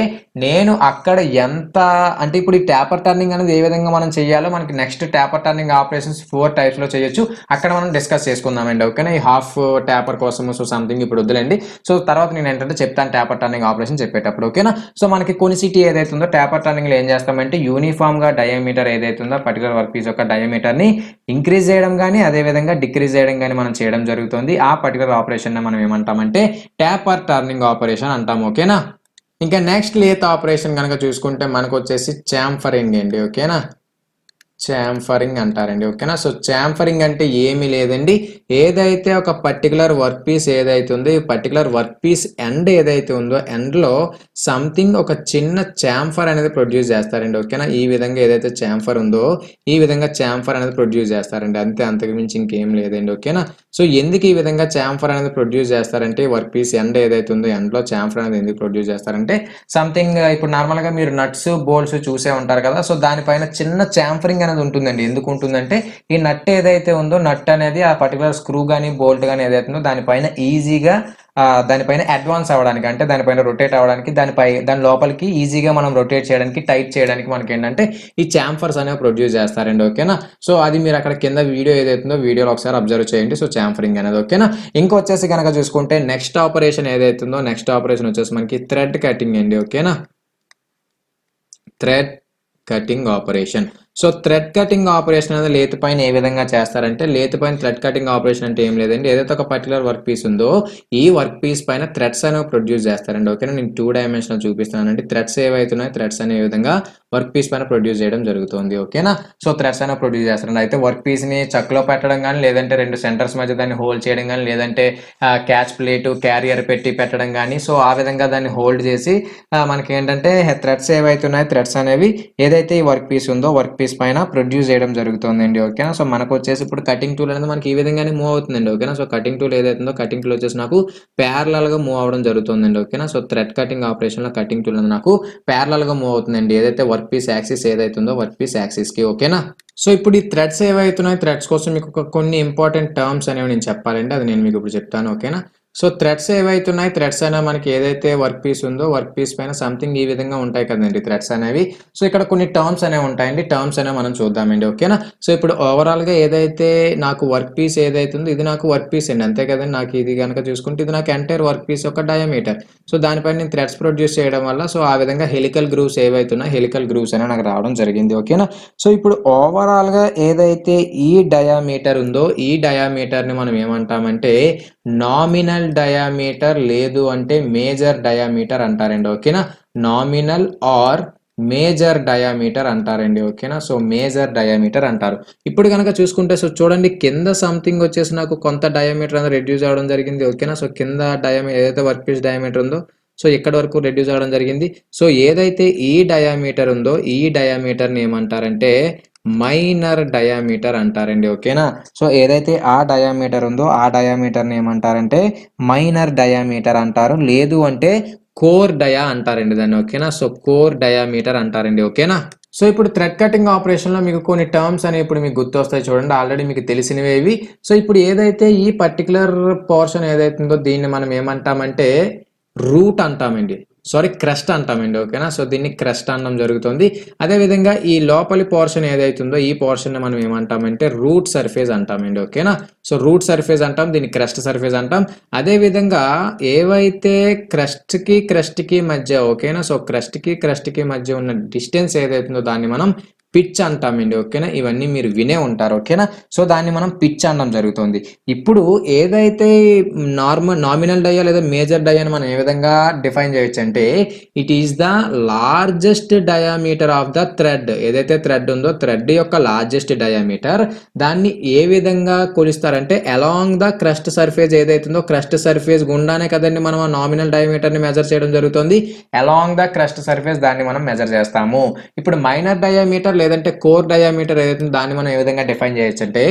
Speaker 1: నేను అక్కడ ఎంత అంటే ఇప్పుడు ఈ ట్యాపర్ టర్నింగ్ అనేది ఏ విధంగా మనం చేయాలో మనకి next taper turning operations four టైప్స్లో చేయొచ్చు. అక్కడ మనం డిస్కస్ చేసుకుందామండి ఓకేనా? ఈ హాఫ్ ట్యాపర్ కోసం సో సంథింగ్ ఇప్పుడు వద్దులేండి. సో తర్వాత నేను ఏంటంటే చెప్తాను ట్యాపర్ టర్నింగ్ ఆపరేషన్ చెప్పేటప్పుడు ఓకేనా? సో మనకి కొన్ని సిటీ ఏదైతే ఉందో ట్యాపర్ టర్నింగ్లో ఏం చేస్తామంటే యూనిఫామ్గా డయామీటర్ ఏదైతే ఉందో పర్టికులర్ వర్క్ పీస్ యొక్క డయామీటర్ని ఇంక్రీజ్ చేయడం కానీ అదే విధంగా డిక్రీజ్ చేయడం కానీ మనం చేయడం జరుగుతుంది. ఆ పర్టికులర్ ఆపరేషన్ మనం ఏమంటామంటే ట్యాపర్ టర్నింగ్ ఆపరేషన్ అంటాం ఓకేనా? ఇంకా నెక్స్ట్ లేత్ ఆపరేషన్ కనుక చూసుకుంటే మనకు వచ్చేసి చాంఫరింగ్ అండి ఓకేనా? చాంఫరింగ్ అంటారండి ఓకేనా? సో చాంఫరింగ్ అంటే ఏమీ లేదండి. ఏదైతే ఒక పర్టికులర్ వర్క్ పీస్ ఏదైతే ఉందో ఈ పర్టికులర్ వర్క్ పీస్ ఎండ్ ఏదైతే ఉందో ఎండ్లో సంథింగ్ ఒక చిన్న చాంఫర్ అనేది ప్రొడ్యూస్ చేస్తారండి ఓకేనా? ఈ విధంగా ఏదైతే చాంఫర్ ఉందో ఈ విధంగా చాంఫర్ అనేది ప్రొడ్యూస్ చేస్తారండి. అంతే అంతకు మించి ఇంకేం లేదండి ఓకేనా? సో ఎందుకు ఈ విధంగా చాంఫర్ అనేది ప్రొడ్యూస్ చేస్తారంటే వర్క్ పీస్ ఎండ్ ఏదైతే ఉందో ఎండ్లో చాంఫర్ అనేది ఎందుకు ప్రొడ్యూస్ చేస్తారంటే సంథింగ్ ఇప్పుడు నార్మల్గా మీరు నట్స్ బోల్స్ చూసే ఉంటారు కదా సో దానిపైన చిన్న చాంఫరింగ్ అనేది ఉంటుందండి. ఎందుకు ఉంటుందంటే ఈ నట్ ఏదైతే ఉందో నట్ అనేది ఆ పర్టికులర్ స్క్రూ కానీ బోల్ట్ కానీ ఏదైతే ఉందో దానిపైన ఈజీగా దానిపైన అడ్వాన్స్ అవ్వడానికి అంటే దానిపైన రొటేట్ అవ్వడానికి దానిపై దాని లోపలికి ఈజీగా మనం రొటేట్ చేయడానికి టైట్ చేయడానికి మనకి ఏంటంటే ఈ చాంఫర్స్ అనేవి ప్రొడ్యూస్ చేస్తారండి. ఓకేనా? సో అది మీరు అక్కడ కింద వీడియో ఏదైతుందో వీడియోలో ఒకసారి అబ్జర్వ్ చేయండి. సో చాంఫరింగ్ అనేది ఓకేనా? ఇంకొచ్చేసి కనుక చూసుకుంటే నెక్స్ట్ ఆపరేషన్ ఏదైతుందో నెక్స్ట్ ఆపరేషన్ వచ్చేసి మనకి థ్రెడ్ కటింగ్ అండి. ఓకేనా? Thread cutting operation so thread cutting operation అనేది లేత పైన ఏ విధంగా చేస్తారంటే లేత పైన థ్రెడ్ కటింగ్ ఆపరేషన్ అంటే ఏం లేదండి. ఏదైతే ఒక పర్టికులర్ వర్క్ పీస్ ఉందో ఈ వర్క్ పీస్ పైన థ్రెడ్స్ అనేవి ప్రొడ్యూస్ చేస్తారండి. ఓకేనా? నేను టూ డైమెన్షన్ చూపిస్తున్నానండి. థ్రెడ్స్ ఏవైతున్నాయో థ్రెడ్స్ అనే విధంగా వర్క్ పీస్ పైన ప్రొడ్యూస్ చేయడం జరుగుతుంది. ఓకేనా? సో థ్రెడ్స్ అనేవి ప్రొడ్యూస్ చేస్తారండి. అయితే వర్క్ పీస్ని చక్కలో పెట్టడం కానీ లేదంటే రెండు సెంటర్స్ మధ్య దాన్ని హోల్డ్ చేయడం కానీ లేదంటే క్యాచ్ ప్లేట్ క్యారియర్ పెట్టి పెట్టడం కానీ సో ఆ విధంగా దాన్ని హోల్డ్ చేసి మనకి ఏంటంటే థ్రెడ్స్ ఏవైతున్నాయో థ్రెడ్స్ అనేవి ఏదైతే ఈ వర్క్ పీస్ ఉందో వర్క్ పీస్ పీస్ పైన ప్రొడ్యూస్ చేయడం జరుగుతుందండి ఓకేనా సో మనకు వచ్చేసి ఇప్పుడు కటింగ్ టూల్ అనేది మనకి ఈ విధంగానే మూవ్ అవుతుందండి ఓకేనా సో కటింగ్ టూల్ ఏదైతుందో కటింగ్ టూల్ వచ్చేసి నాకు ప్యారలల్గా మూవ్ అవడం జరుగుతుందండి ఓకేనా సో థ్రెడ్ కటింగ్ ఆపరేషన్లో కటింగ్ టూల్ అనేది నాకు ప్యారలల్గా మూవ్ అవుతుందండి ఏదైతే వర్క్ పీస్ యాక్సిస్ ఏదైతుందో వర్క్ పీస్ యాక్సిస్కి ఓకేనా సో ఇప్పుడు ఈ థ్రెడ్స్ ఏవైతున్నాయి థ్రెడ్స్ కోసం మీకు కొన్ని ఇంపార్టెంట్ టర్మ్స్ అనేవి నేను చెప్పాలండి అది నేను మీకు ఇప్పుడు చెప్తాను ఓకేనా సో థ్రెడ్స్ ఏవైతున్నాయి? థ్రెడ్స్ అయినా మనకి ఏదైతే వర్క్ పీస్ ఉందో వర్క్ పీస్ పైన సంథింగ్ ఈ విధంగా ఉంటాయి కదండి థ్రెడ్స్ అనేవి. సో ఇక్కడ కొన్ని టర్మ్స్ అనేవి ఉంటాయండి. టర్మ్స్ అనేవి మనం చూద్దామండి ఓకేనా? సో ఇప్పుడు ఓవరాల్గా ఏదైతే నాకు వర్క్ పీస్ ఏదైతుందో ఇది నాకు వర్క్ పీస్ అండి. అంతే కదండి నాకు ఇది కనుక చూసుకుంటే ఇది నాకు ఎంటైర్ వర్క్ పీస్ యొక్క డయామీటర్ సో దానిపైన నేను థ్రెడ్స్ ప్రొడ్యూస్ చేయడం వల్ల సో ఆ విధంగా హెలికల్ గ్రూవ్స్ ఏవైతున్నాయి హెలికల్ గ్రూవ్స్ అనేవి నాకు రావడం జరిగింది ఓకేనా? సో ఇప్పుడు ఓవరాల్గా ఏదైతే ఈ డయామీటర్ ఉందో ఈ డయామీటర్ని మనం ఏమంటామంటే నామినల్ డయామీటర్ లేదు అంటే మేజర్ డయామీటర్ అంటారండి ఓకేనా? నామినల్ ఆర్ మేజర్ డయామీటర్ అంటారండి ఓకేనా? సో మేజర్ డయామీటర్ అంటారు. ఇప్పుడు కనుక చూసుకుంటే సో చూడండి కింద సంథింగ్ వచ్చేసి నాకు కొంత డయామీటర్ అనేది రెడ్యూస్ అవడం జరిగింది ఓకేనా? సో కింద డయామీ ఏదైతే వర్క్ పీస్ డయామీటర్ ఉందో సో ఇక్కడ వరకు రెడ్యూస్ అవడం జరిగింది. సో ఏదైతే ఈ డయామీటర్ ఉందో ఈ డయామీటర్ని ఏమంటారంటే మైనర్ డయామీటర్ అంటారండి ఓకేనా? సో ఏదైతే ఆ డయామీటర్ ఉందో ఆ డయామీటర్ని ఏమంటారంటే మైనర్ డయామీటర్ అంటారు. లేదు అంటే కోర్ డయా అంటారండి దాన్ని ఓకేనా? సో కోర్ డయామీటర్ అంటారండి ఓకేనా? సో ఇప్పుడు థ్రెడ్ కటింగ్ ఆపరేషన్లో మీకు కొన్ని టర్మ్స్ అనేవి ఇప్పుడు మీకు గుర్తొస్తాయి చూడండి ఆల్రెడీ మీకు తెలిసినవి ఇవి. సో ఇప్పుడు ఏదైతే ఈ పర్టికులర్ పోర్షన్ ఏదైతుందో దీన్ని మనం ఏమంటామంటే రూట్ అంటామండి. సారీ క్రస్ట్ అంటామండి ఓకేనా? సో దీన్ని క్రస్ట్ అనడం జరుగుతుంది. అదేవిధంగా ఈ లోపలి పోర్షన్ ఏదైతుందో ఈ పోర్షన్ మనం ఏమంటామంటే రూట్ సర్ఫేస్ అంటామండి ఓకేనా? సో రూట్ సర్ఫేస్ అంటాం దీన్ని క్రస్ట్ సర్ఫేస్ అంటాం. అదేవిధంగా ఏవైతే క్రస్ట్కి క్రస్ట్కి మధ్య ఓకేనా? సో క్రస్ట్కి క్రస్ట్కి మధ్య ఉన్న డిస్టెన్స్ ఏదైతుందో దాన్ని మనం పిచ్ అంటామండి ఓకేనా? ఇవన్నీ మీరు వినే ఉంటారు ఓకేనా? సో దాన్ని మనం పిచ్ అనడం జరుగుతుంది. ఇప్పుడు ఏదైతే నార్మల్ నామినల్ డయా లేదా మేజర్ డయా అని మనం ఏ విధంగా డిఫైన్ చేయొచ్చు అంటే it is the largest diameter of the thread. ఏదైతే థ్రెడ్ ఉందో థ్రెడ్ యొక్క లార్జెస్ట్ డయామీటర్. దాన్ని ఏ విధంగా కొలుస్తారంటే అలాంగ్ ద క్రస్ట్ సర్ఫేస్ ఏదైతుందో క్రస్ట్ సర్ఫేస్ గుండానే కదండి మనం ఆ నామినల్ డయామీటర్ని మెజర్ చేయడం జరుగుతుంది. అలాంగ్ ద క్రస్ట్ సర్ఫేస్ దాన్ని మనం మెజర్ చేస్తాము. ఇప్పుడు మైనర్ డయామీటర్ లేదంటే కోర్ డయామీటర్ ఏదైతే దాన్ని మనం ఏ విధంగా డిఫైన్ చేయొచ్చు అంటే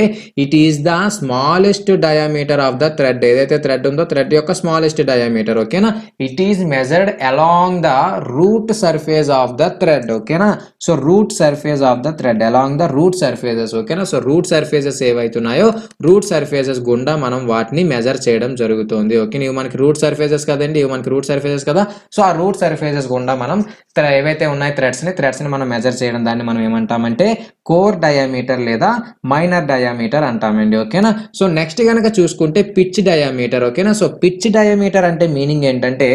Speaker 1: it is the smallest diameter of the thread ఏదైతే థ్రెడ్ ఉందో థ్రెడ్ యొక్క స్మాలెస్ట్ డయామీటర్ ఓకేనా it is measured along the root surface of the thread ఓకేనా so root surface of the thread along the root surfaces ఓకేనా so root surfaces ఏవైతున్నాయో root surfaces గుండా మనం వాటిని మెజర్ చేయడం జరుగుతుంది ఓకే ఇవి మనకి రూట్ సర్ఫేసెస్ కదండి ఇవి మనకి రూట్ సర్ఫేసెస్ కదా? సో ఆ రూట్ సర్ఫేసెస్ గుండా మనం ఏవైతే ఉన్నాయి థ్రెడ్స్ని థ్రెడ్స్ని మనం మెజర్ చేయడం దాన్ని మనం ఏమంటామంటే కోర్ డయామీటర్ లేదా మైనర్ డయామీటర్ అంటామండి ఓకేనా? సో నెక్స్ట్ కనుక చూసుకుంటే పిచ్ డయామీటర్ ఓకేనా? సో పిచ్ డయామీటర్ అంటే మీనింగ్ ఏంటంటే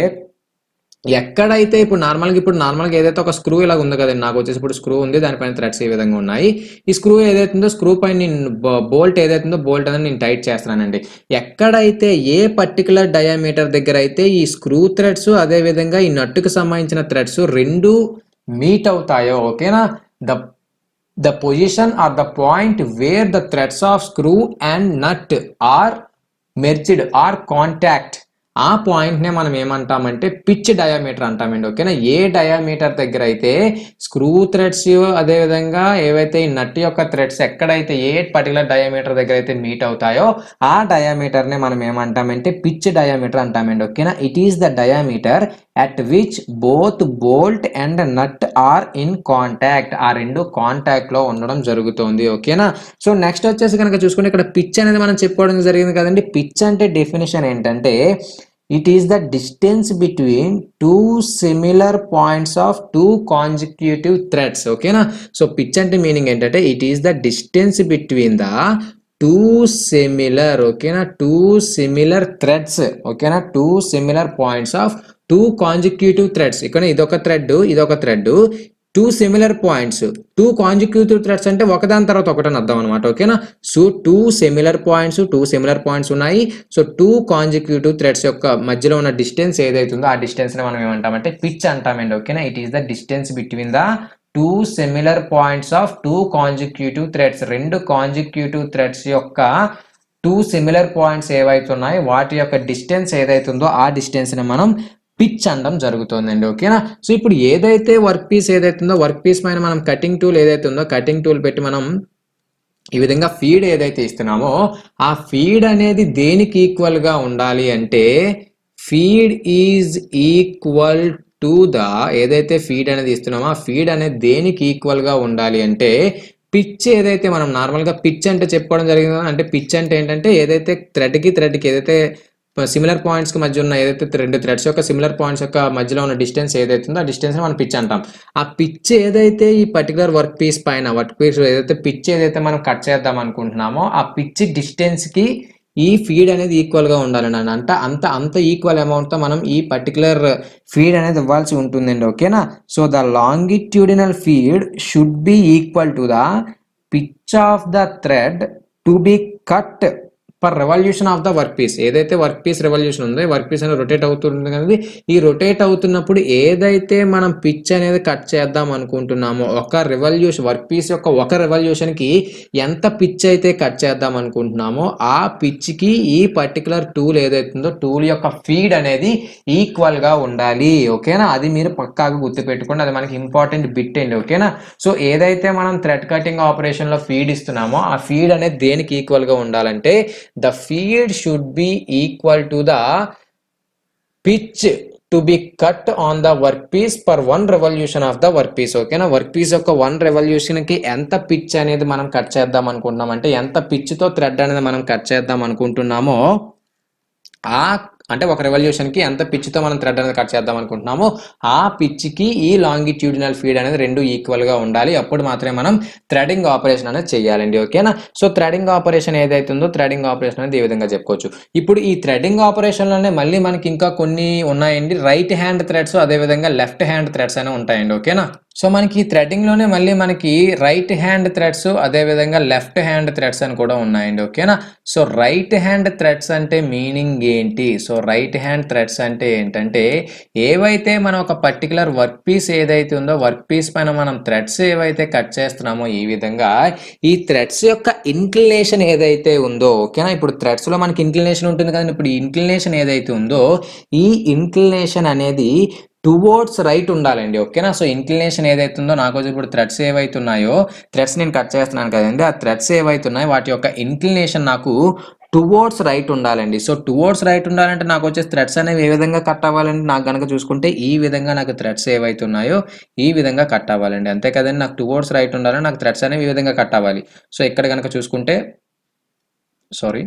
Speaker 1: ఎక్కడైతే ఇప్పుడు నార్మల్గా ఇప్పుడు నార్మల్గా ఏదైతే ఒక స్క్రూ ఇలా ఉంది కదండి నాకు వచ్చేసి ఇప్పుడు స్క్రూ ఉంది దానిపైన థ్రెడ్స్ ఈ విధంగా ఉన్నాయి. ఈ స్క్రూ ఏదైతుందో స్క్రూ పైన నేను బోల్ట్ ఏదైతుందో బోల్ట్ అనేది నేను టైట్ చేస్తున్నానండి. ఎక్కడైతే ఏ పర్టికులర్ డయామీటర్ దగ్గర అయితే ఈ స్క్రూ థ్రెడ్స్ అదే విధంగా ఈ నట్టుకు సంబంధించిన థ్రెడ్స్ రెండు మీట్ అవుతాయో ఓకేనా? The the position or the point where the threads of screw and nut are merged or contact ఆ పాయింట్నే మనం ఏమంటామంటే పిచ్ డయామీటర్ అంటామండి ఓకేనా ఏ డయామీటర్ దగ్గర అయితే స్క్రూ థ్రెడ్స్ అదేవిధంగా ఏవైతే ఈ నట్ యొక్క థ్రెడ్స్ ఎక్కడైతే ఏ పర్టికులర్ డయామీటర్ దగ్గర అయితే మీట్ అవుతాయో ఆ డయామీటర్నే మనం ఏమంటామంటే పిచ్ డయామీటర్ అంటామండి ఓకేనా it is the diameter at which both bolt and nut are in contact ఆ రెండు కాంటాక్ట్లో ఉండడం జరుగుతుంది ఓకేనా సో నెక్స్ట్ వచ్చేసి కనుక చూసుకుంటే ఇక్కడ పిచ్ అనేది మనం చెప్పుకోవడం జరిగింది కదండి. పిచ్ అంటే డెఫినేషన్ ఏంటంటే it is the distance between two similar points of two consecutive threads ఓకేనా సో పిచ్ అంటే మీనింగ్ ఏంటంటే it is the distance between the two similar ఓకేనా టూ సిమిలర్ థ్రెడ్స్ ఓకేనా two similar points of two consecutive threads ఇక్కడ ఇదొక thread ఇదొక thread two similar points two consecutive threads అంటే ఒకదాని తర్వాత ఒకటని అర్థం అనమాట ఓకేనా so two similar points two similar points ఉన్నాయి. సో టూ కాంజిక్యూటివ్ థ్రెడ్స్ యొక్క మధ్యలో ఉన్న డిస్టెన్స్ ఏదైతుందో ఆ డిస్టెన్స్ని మనం ఏమంటామంటే పిచ్ అంటామండి ఓకేనా it is the distance between the two similar points of two consecutive threads రెండు కాంజిక్యూటివ్ థ్రెడ్స్ యొక్క టూ సిమిలర్ పాయింట్స్ ఏవైతున్నాయి వాటి యొక్క డిస్టెన్స్ ఏదైతుందో ఆ డిస్టెన్స్ని మనం పిచ్ అనడం జరుగుతుందండి ఓకేనా? సో ఇప్పుడు ఏదైతే వర్క్ పీస్ ఏదైతుందో ఉందో వర్క్ పీస్ పైన మనం కటింగ్ టూల్ ఏదైతే ఉందో కటింగ్ టూల్ పెట్టి మనం ఈ విధంగా ఫీడ్ ఏదైతే ఇస్తున్నామో ఆ ఫీడ్ అనేది దేనికి ఈక్వల్గా ఉండాలి అంటే feed is equal to the ఏదైతే ఫీడ్ అనేది ఇస్తున్నామో ఆ ఫీడ్ అనేది దేనికి ఈక్వల్గా ఉండాలి అంటే పిచ్ ఏదైతే మనం నార్మల్గా పిచ్ అంటే చెప్పుకోవడం జరిగిందో అంటే పిచ్ అంటే ఏంటంటే ఏదైతే థ్రెడ్కి థ్రెడ్కి ఏదైతే సిమిలర్ పాయింట్స్కి మధ్య ఉన్న ఏదైతే రెండు థ్రెడ్స్ యొక్క సిమిలర్ పాయింట్స్ యొక్క మధ్యలో ఉన్న డిస్టెన్స్ ఏదైతే ఉందో ఆ డిస్టెన్స్ మనం పిచ్ అంటాం. ఆ పిచ్ ఏదైతే ఈ పర్టికులర్ వర్క్ పీస్ పైన వర్క్ పీస్ ఏదైతే పిచ్ ఏదైతే మనం కట్ చేద్దాం అనుకుంటున్నామో ఆ పిచ్ డిస్టెన్స్కి ఈ ఫీడ్ అనేది ఈక్వల్గా ఉండాలండి ఉండాలని అంట అంత అంత ఈక్వల్ అమౌంట్తో మనం ఈ పర్టికులర్ ఫీడ్ అనేది ఇవ్వాల్సి ఉంటుందండి ఓకేనా so the longitudinal feed should be equal to the pitch of the thread to be cut per revolution of the work piece ఏదైతే వర్క్ పీస్ రెవల్యూషన్ ఉందో వర్క్ పీస్ అనేది రొటేట్ అవుతుంది కదా ఈ రొటేట్ అవుతున్నప్పుడు ఏదైతే మనం పిచ్ అనేది కట్ చేద్దాం అనుకుంటున్నామో ఒక రెవల్యూషన్ వర్క్ పీస్ యొక్క ఒక రెవల్యూషన్కి ఎంత పిచ్ అయితే కట్ చేద్దాం అనుకుంటున్నామో ఆ పిచ్కి ఈ పర్టికులర్ టూల్ ఏదైతే ఉందో టూల్ యొక్క ఫీడ్ అనేది ఈక్వల్గా ఉండాలి. ఓకేనా? అది మీరు పక్కాగా గుర్తుపెట్టుకోండి. అది మనకి ఇంపార్టెంట్ బిట్ అండి. ఓకేనా? సో ఏదైతే మనం థ్రెడ్ కటింగ్ ఆపరేషన్లో ఫీడ్ ఇస్తున్నామో ఆ ఫీడ్ అనేది దేనికి ఈక్వల్గా ఉండాలంటే the feed should be equal to the pitch to be cut on the work piece per one revolution of the work piece ఓకేనా వర్క్ పీస్ యొక్క వన్ రెవల్యూషన్కి ఎంత పిచ్ అనేది మనం కట్ చేద్దాం అనుకుంటున్నాం? అంటే ఎంత పిచ్తో థ్రెడ్ అనేది మనం కట్ చేద్దాం అనుకుంటున్నామో ఆ అంటే ఒక రెవల్యూషన్కి ఎంత పిచ్చితో మనం థ్రెడ్ అనేది కట్ చేద్దాం అనుకుంటున్నామో ఆ పిచ్చికి ఈ లాంగిట్యూడినల్ ఫీడ్ అనేది రెండు ఈక్వల్గా ఉండాలి. అప్పుడు మాత్రమే మనం థ్రెడింగ్ ఆపరేషన్ అనేది చేయాలండి ఓకేనా? సో థ్రెడింగ్ ఆపరేషన్ ఏదైతుందో థ్రెడింగ్ ఆపరేషన్ అనేది ఈ విధంగా చెప్పుకోవచ్చు. ఇప్పుడు ఈ థ్రెడింగ్ ఆపరేషన్లోనే మళ్ళీ మనకి ఇంకా కొన్ని ఉన్నాయండి. రైట్ హ్యాండ్ థ్రెడ్స్ అదే విధంగా లెఫ్ట్ హ్యాండ్ థ్రెడ్స్ అనేవి ఉంటాయండి ఓకేనా? సో మనకి ఈ లోనే మళ్ళీ మనకి రైట్ హ్యాండ్ థ్రెడ్స్ అదే విధంగా లెఫ్ట్ హ్యాండ్ థ్రెడ్స్ అని కూడా ఉన్నాయండి ఓకేనా సో రైట్ హ్యాండ్ థ్రెడ్స్ అంటే మీనింగ్ ఏంటి? సో రైట్ హ్యాండ్ థ్రెడ్స్ అంటే ఏంటంటే ఏవైతే మనం ఒక పర్టికులర్ వర్క్ పీస్ ఏదైతే ఉందో వర్క్ పీస్ పైన మనం థ్రెడ్స్ ఏవైతే కట్ చేస్తున్నామో ఈ విధంగా ఈ థ్రెడ్స్ యొక్క ఇన్క్లినేషన్ ఏదైతే ఉందో ఓకేనా ఇప్పుడు థ్రెడ్స్లో మనకి ఇన్క్లినేషన్ ఉంటుంది కదండి ఇప్పుడు ఈ ఇన్క్లినేషన్ ఏదైతే ఉందో ఈ ఇన్క్లినేషన్ అనేది టువర్డ్స్ రైట్ ఉండాలండి ఓకేనా సో ఇంక్లినేషన్ ఏదైతుందో నాకు వచ్చి ఇప్పుడు థ్రెడ్స్ ఏవైతున్నాయో థ్రెడ్స్ నేను కట్ చేస్తున్నాను కదండి ఆ థ్రెడ్స్ ఏవైతున్నాయో వాటి యొక్క ఇన్క్లినేషన్ నాకు టువర్డ్స్ రైట్ ఉండాలండి. సో టువర్డ్స్ రైట్ ఉండాలంటే నాకు వచ్చే థ్రెడ్స్ అనేవి ఏ విధంగా కట్ అవ్వాలండి? నాకు కనుక చూసుకుంటే ఈ విధంగా నాకు థ్రెడ్స్ ఏవైతున్నాయో ఈ విధంగా కట్ అవ్వాలండి. అంతే కదండి నాకు టువర్డ్స్ రైట్ ఉండాలని నాకు థ్రెడ్స్ అనేవి ఈ విధంగా కట్ అవ్వాలి. సో ఇక్కడ కనుక చూసుకుంటే సారీ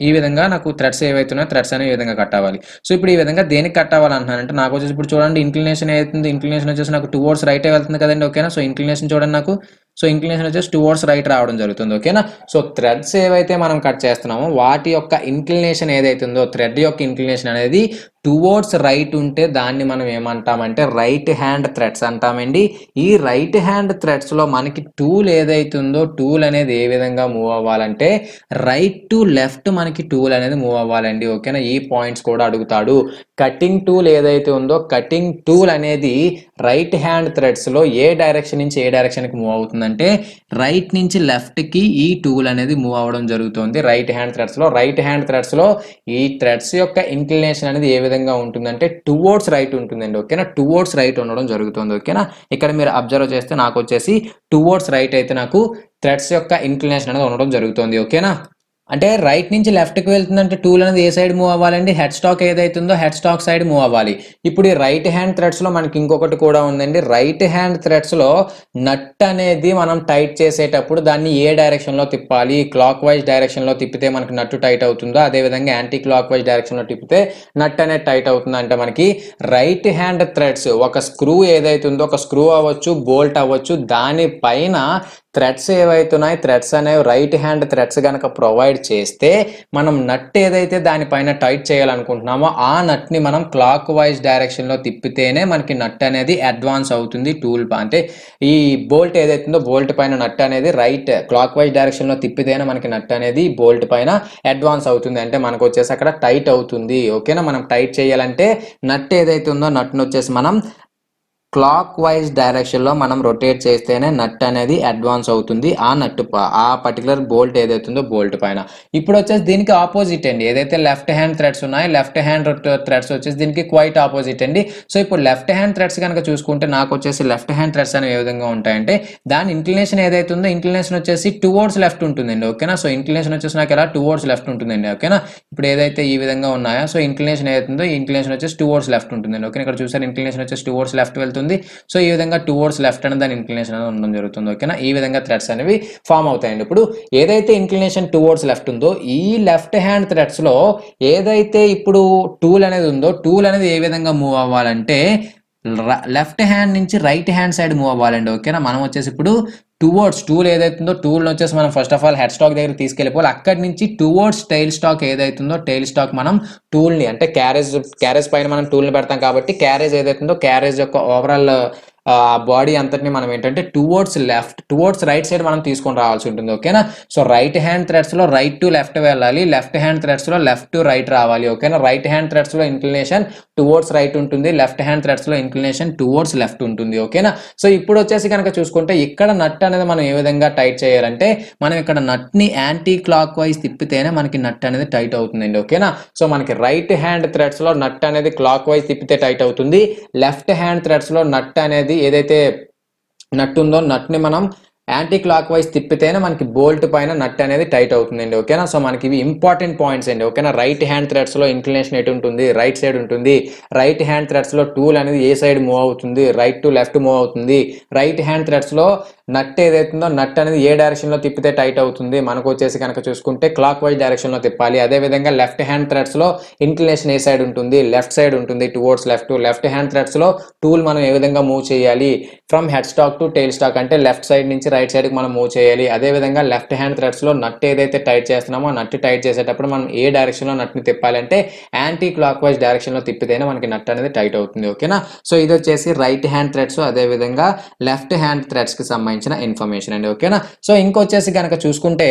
Speaker 1: ఈ విధంగా నాకు థ్రెడ్స్ ఏవైతున్నాయో థ్రెడ్స్ అనేవి విధంగా కట్ అవ్వాలి. సో ఇప్పుడు ఈ విధంగా దేనికి కట్ అవ్వాలంటున్నానంటే నాకు వచ్చేసి ఇప్పుడు చూడండి ఇంక్లినేషన్ ఏదైతుంది ఇంక్లినేషన్ వచ్చేసి నాకు టువర్డ్స్ రైటే వెళ్తుంది కదండి ఓకేనా సో ఇంక్లినేషన్ చూడండి నాకు. సో ఇంక్లినేషన్ వచ్చేసి టువర్డ్స్ రైట్ రావడం జరుగుతుంది ఓకేనా సో థ్రెడ్స్ ఏవైతే మనం కట్ చేస్తున్నామో వాటి యొక్క ఇంక్లినేషన్ ఏదైతుందో థ్రెడ్ యొక్క ఇంక్లినేషన్ అనేది టువర్డ్స్ రైట్ ఉంటే దాన్ని మనం ఏమంటామంటే రైట్ హ్యాండ్ థ్రెడ్స్ అంటామండి. ఈ రైట్ హ్యాండ్ థ్రెడ్స్లో మనకి టూల్ ఏదైతుందో టూల్ అనేది ఏ విధంగా మూవ్ అవ్వాలంటే రైట్ టు లెఫ్ట్ మనకి టూల్ అనేది మూవ్ అవ్వాలండి ఓకేనా ఈ పాయింట్స్ కూడా అడుగుతాడు. కటింగ్ టూల్ ఏదైతే ఉందో కటింగ్ టూల్ అనేది రైట్ హ్యాండ్ థ్రెడ్స్లో ఏ డైరెక్షన్ నుంచి ఏ డైరెక్షన్కి మూవ్ అవుతుందంటే రైట్ నుంచి లెఫ్ట్కి ఈ టూల్ అనేది మూవ్ అవ్వడం జరుగుతుంది. రైట్ హ్యాండ్ థ్రెడ్స్లో రైట్ హ్యాండ్ థ్రెడ్స్లో ఈ థ్రెడ్స్ యొక్క ఇంక్లినేషన్ అనేది ఏ విధంగా ఉంటుందంటే టువర్డ్స్ రైట్ ఉంటుందండి ఓకేనా టువర్డ్స్ రైట్ ఉండడం జరుగుతుంది ఓకేనా ఇక్కడ మీరు అబ్జర్వ్ చేస్తే నాకు వచ్చేసి టువర్డ్స్ రైట్ అయితే నాకు థ్రెడ్స్ యొక్క ఇంక్లినేషన్ అనేది ఉండడం జరుగుతుంది ఓకేనా అంటే రైట్ నుంచి లెఫ్ట్కి వెళ్తుందంటే టూల్ అనేది ఏ సైడ్ మూవ్ అవ్వాలండి? హెడ్ స్టాక్ ఏదైతుందో హెడ్ స్టాక్ సైడ్ మూవ్ అవ్వాలి. ఇప్పుడు ఈ రైట్ హ్యాండ్ థ్రెడ్స్లో మనకి ఇంకొకటి కూడా ఉందండి. రైట్ హ్యాండ్ థ్రెడ్స్లో నట్ అనేది మనం టైట్ చేసేటప్పుడు దాన్ని ఏ డైరెక్షన్లో తిప్పాలి? క్లాక్ వైజ్ డైరెక్షన్లో తిప్పితే మనకి నట్టు టైట్ అవుతుందో? అదే విధంగా యాంటీ క్లాక్ వైజ్ డైరెక్షన్లో తిప్పితే నట్ అనేది టైట్ అవుతుంది అంటే మనకి రైట్ హ్యాండ్ థ్రెడ్స్ ఒక స్క్రూ ఏదైతుందో ఉందో ఒక స్క్రూ అవ్వచ్చు బోల్ట్ అవ్వచ్చు దానిపైన థ్రెడ్స్ ఏవైతున్నాయి? థ్రెడ్స్ అనేవి రైట్ హ్యాండ్ థ్రెడ్స్ కనుక ప్రొవైడ్ చేస్తే మనం నట్ ఏదైతే దానిపైన టైట్ చేయాలనుకుంటున్నామో ఆ నట్ని మనం క్లాక్ వైజ్ డైరెక్షన్లో తిప్పితేనే మనకి నట్ అనేది అడ్వాన్స్ అవుతుంది టూల్ అంటే ఈ బోల్ట్ ఏదైతుందో బోల్ట్ పైన నట్ అనేది రైట్ క్లాక్ వైజ్ డైరెక్షన్లో తిప్పితేనే మనకి నట్ అనేది బోల్ట్ పైన అడ్వాన్స్ అవుతుంది. అంటే మనకు వచ్చేసి అక్కడ టైట్ అవుతుంది. ఓకేనా? మనం టైట్ చేయాలంటే నట్ ఏదైతే ఉందో నట్ను వచ్చేసి మనం క్లాక్ వైజ్ డైరెక్షన్లో మనం రొటేట్ చేస్తేనే నట్ అనేది అడ్వాన్స్ అవుతుంది ఆ నట్టు ప- ఆ పర్టికులర్ బోల్ట్ ఏదైతుందో బోల్ట్ పైన. ఇప్పుడు వచ్చేసి దీనికి ఆపోజిట్ అండి. ఏదైతే లెఫ్ట్ హ్యాండ్ థ్రెడ్స్ ఉన్నాయో లెఫ్ట్ హ్యాండ్ థ్రెడ్స్ వచ్చేసి దీనికి క్వైట్ ఆపోజిట్ అండి. సో ఇప్పుడు లెఫ్ట్ హ్యాండ్ థ్రెడ్స్ కనుక చూసుకుంటే నాకు వచ్చేసి లెఫ్ట్ హ్యాండ్ థ్రెడ్స్ అనేవి ఏ విధంగా ఉంటాయంటే దాని ఇంక్లినేషన్ ఏదైతుందో ఇంక్లినేషన్ వచ్చేసి టువర్డ్స్ లెఫ్ట్ ఉంటుందండి. ఓకేనా సో ఇంక్లినేషన్ వచ్చేసి నాకు ఎలా? టువర్డ్స్ లెఫ్ట్ ఉంటుందండి. ఓకేనా ఇప్పుడు ఏదైతే ఈ విధంగా ఉన్నాయో సో ఇంక్లినేషన్ ఏదైతుందో ఇంక్లినేషన్ వచ్చేసి టువర్డ్స్ లెఫ్ట్ ఉంటుందండి. ఓకే ఇక్కడ చూసారు? ఇంక్లినేషన్ వచ్చేసి టువర్డ్స్ లెఫ్ట్ వెళ్తుంది. సో ఈ విధంగా టువర్డ్స్ లెఫ్ట్ అనేది దాని ఇంక్లినేషన్ అనేది ఉండడం జరుగుతుంది. ఓకేనా ఈ విధంగా థ్రెడ్స్ అనేవి ఫామ్ అవుతాయండి. ఇప్పుడు ఏదైతే ఇంక్లినేషన్ టువర్డ్స్ లెఫ్ట్ ఉందో ఈ లెఫ్ట్ హ్యాండ్ థ్రెడ్స్లో ఏదైతే ఇప్పుడు టూల్ అనేది ఉందో టూల్ అనేది ఏ విధంగా మూవ్ అవ్వాలంటే లెఫ్ట్ హ్యాండ్ నుంచి రైట్ హ్యాండ్ సైడ్ మూవ్ అవ్వాలండి ఓకేనా? మనం వచ్చేసి ఇప్పుడు టువర్డ్స్ టూల్ ఏదైతుందో టూల్ వచ్చేసి మనం first of all head stock దగ్గర తీసుకెళ్ళిపోవాలి. అక్కడి నుంచి టువర్డ్స్ టైల్ స్టాక్ ఏదైతుందో టైల్ స్టాక్ మనం టూల్ని అంటే క్యారేజ్ క్యారేజ్ పైన మనం టూల్ని పెడతాం కాబట్టి క్యారేజ్ ఏదైతుందో క్యారేజ్ యొక్క ఓవరాల్ బాడీ అంతటిని మనం ఏంటంటే towards left towards right side మనం తీసుకొని రావాల్సి ఉంటుంది ఓకేనా? సో రైట్ హ్యాండ్ థ్రెడ్స్లో రైట్ టు లెఫ్ట్ వెళ్ళాలి లెఫ్ట్ హ్యాండ్ థ్రెడ్స్లో లెఫ్ట్ టు రైట్ రావాలి ఓకేనా? రైట్ హ్యాండ్ థ్రెడ్స్లో ఇన్క్లినేషన్ ఇంక్లినేషన్ టువర్డ్స్ రైట్ ఉంటుంది లెఫ్ట్ హ్యాండ్ థ్రెడ్స్లో ఇంక్లినేషన్ టువర్డ్స్ లెఫ్ట్ ఉంటుంది ఓకేనా? సో ఇప్పుడు వచ్చేసి కనుక చూసుకుంటే ఇక్కడ నట్ అనేది మనం ఏ విధంగా టైట్ చేయాలంటే మనం ఇక్కడ నట్ని యాంటీ క్లాక్ వైజ్ తిప్పితేనే మనకి నట్ అనేది టైట్ అవుతుందండి ఓకేనా? సో మనకి రైట్ హ్యాండ్ థ్రెడ్స్లో నట్ అనేది క్లాక్ వైజ్ తిప్పితే టైట్ అవుతుంది లెఫ్ట్ హ్యాండ్ థ్రెడ్స్లో నట్ అనేది ఏదైతే నట్టు ఉందో నట్ని మనం యాంటీ క్లాక్ వైజ్ తిప్పితేనే మనకి బోల్ట్ పైన నట్ అనేది టైట్ అవుతుందండి ఓకేనా సో మనకి ఇవి ఇంపార్టెంట్ పాయింట్స్ అండి ఓకేనా రైట్ హ్యాండ్ థ్రెడ్స్లో ఇంక్లినేషన్ ఎటు ఉంటుంది? రైట్ సైడ్ ఉంటుంది. రైట్ హ్యాండ్ థ్రెడ్స్లో టూల్ అనేది ఏ సైడ్ మూవ్ అవుతుంది? రైట్ టు లెఫ్ట్ మూవ్ అవుతుంది. రైట్ హ్యాండ్ థ్రెడ్స్లో నట్ ఏదైతుందో నట్ అనేది ఏ డైరెక్షన్లో తిప్పితే టైట్ అవుతుంది? మనకు వచ్చేసి కనుక చూసుకుంటే క్లాక్ వైజ్ డైరెక్షన్లో తిప్పాలి. అదే విధంగా లెఫ్ట్ హ్యాండ్ థ్రెడ్స్లో ఇంక్లినేషన్ ఏ సైడ్ ఉంటుంది? లెఫ్ట్ సైడ్ ఉంటుంది టువర్డ్స్ లెఫ్ట్ లెఫ్ట్ హ్యాండ్ థ్రెడ్స్లో టూల్ మనం ఏ విధంగా మూవ్ చేయాలి? From head stock to tail stock అంటే లెఫ్ట్ సైడ్ నుంచి రైట్ సైడ్కి మనం మూవ్ చేయాలి. అదే విధంగా లెఫ్ట్ హ్యాండ్ థ్రెడ్స్లో నట్ ఏదైతే టైట్ చేస్తున్నామో ఆ నట్ టైట్ చేసేటప్పుడు మనం ఏ డైరెక్షన్లో నట్ని తిప్పాలంటే యాంటీ క్లాక్ వైజ్ డైరెక్షన్లో తిప్పితేనే మనకి నట్ అనేది టైట్ అవుతుంది. ఓకేనా సో ఇది వచ్చేసి రైట్ హ్యాండ్ థ్రెడ్స్ అదే విధంగా లెఫ్ట్ హ్యాండ్ థ్రెడ్స్కి సంబంధించిన ఇన్ఫర్మేషన్ అండి. ఓకేనా సో ఇంకొచ్చేసి కనుక చూసుకుంటే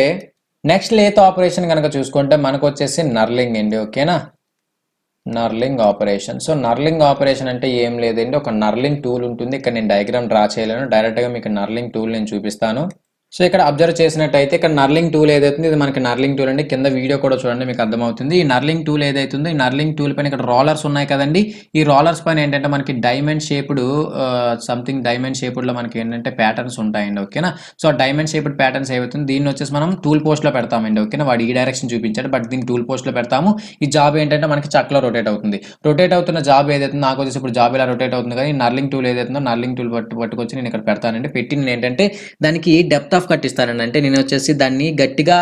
Speaker 1: నెక్స్ట్ లేత్ ఆపరేషన్ కనుక చూసుకుంటే మనకు వచ్చేసి నర్లింగ్ అండి. ఓకేనా knurling operation. So knurling operation అంటే ఏం లేదండి. ఒక నర్లింగ్ టూల్ ఉంటుంది. ఇక్కడ నేను డయాగ్రామ్ డ్రా చేయలేను. డైరెక్ట్గా మీకు నర్లింగ్ టూల్ నేను చూపిస్తాను. సో ఇక్కడ అబ్జర్వ్ చేసినట్టయితే ఇక్కడ నర్లింగ్ టూల్ ఏదైతుంది ఇది మనకి నర్లింగ్ టూల్ అండి. కింద వీడియో కూడా చూడండి మీకు అర్థమవుతుంది. ఈ నర్లింగ్ టూల్ ఏదైతుందో ఈ నర్లింగ్ టూల్ పైన ఇక్కడ రోలర్స్ ఉన్నాయి కదండి. ఈ రోలర్స్ పైన ఏంటంటే మనకి డైమండ్ షేప్డ్ సంథింగ్ డైమండ్ షేప్డ్లో మనకి ఏంటంటే ప్యాటర్న్స్ ఉంటాయండి ఓకేనా? సో డైమండ్ షేప్డ్ ప్యాటర్న్స్ ఏవైతుంది దీన్ని వచ్చేసి మనం టూల్ పోస్ట్లో పెడతామండి ఓకేనా? వాడు ఈ డైరెక్షన్ చూపించాడు బట్ దీన్ని టూల్ పోస్ట్లో పెడతాము. ఈ జాబ్ ఏంటంటే మనకి చక్కలో రొటేట్ అవుతుంది. రొటేట్ అవుతున్న జాబ్ ఏదైతే నాకు వచ్చేసి ఇప్పుడు జాబ్ ఇలా రొటేట్ అవుతుంది కానీ నర్లింగ్ టూల్ ఏదైతుందో నర్లింగ్ టూల్ పట్టు పట్టుకొచ్చి నేను ఇక్కడ పెడతానండి. పెట్టి నేను ఏంటంటే దానికి డెప్త్ ఆఫ్ కట్ ఇస్తానండి అంటే నేను వచ్చేసి దాన్ని గట్టిగా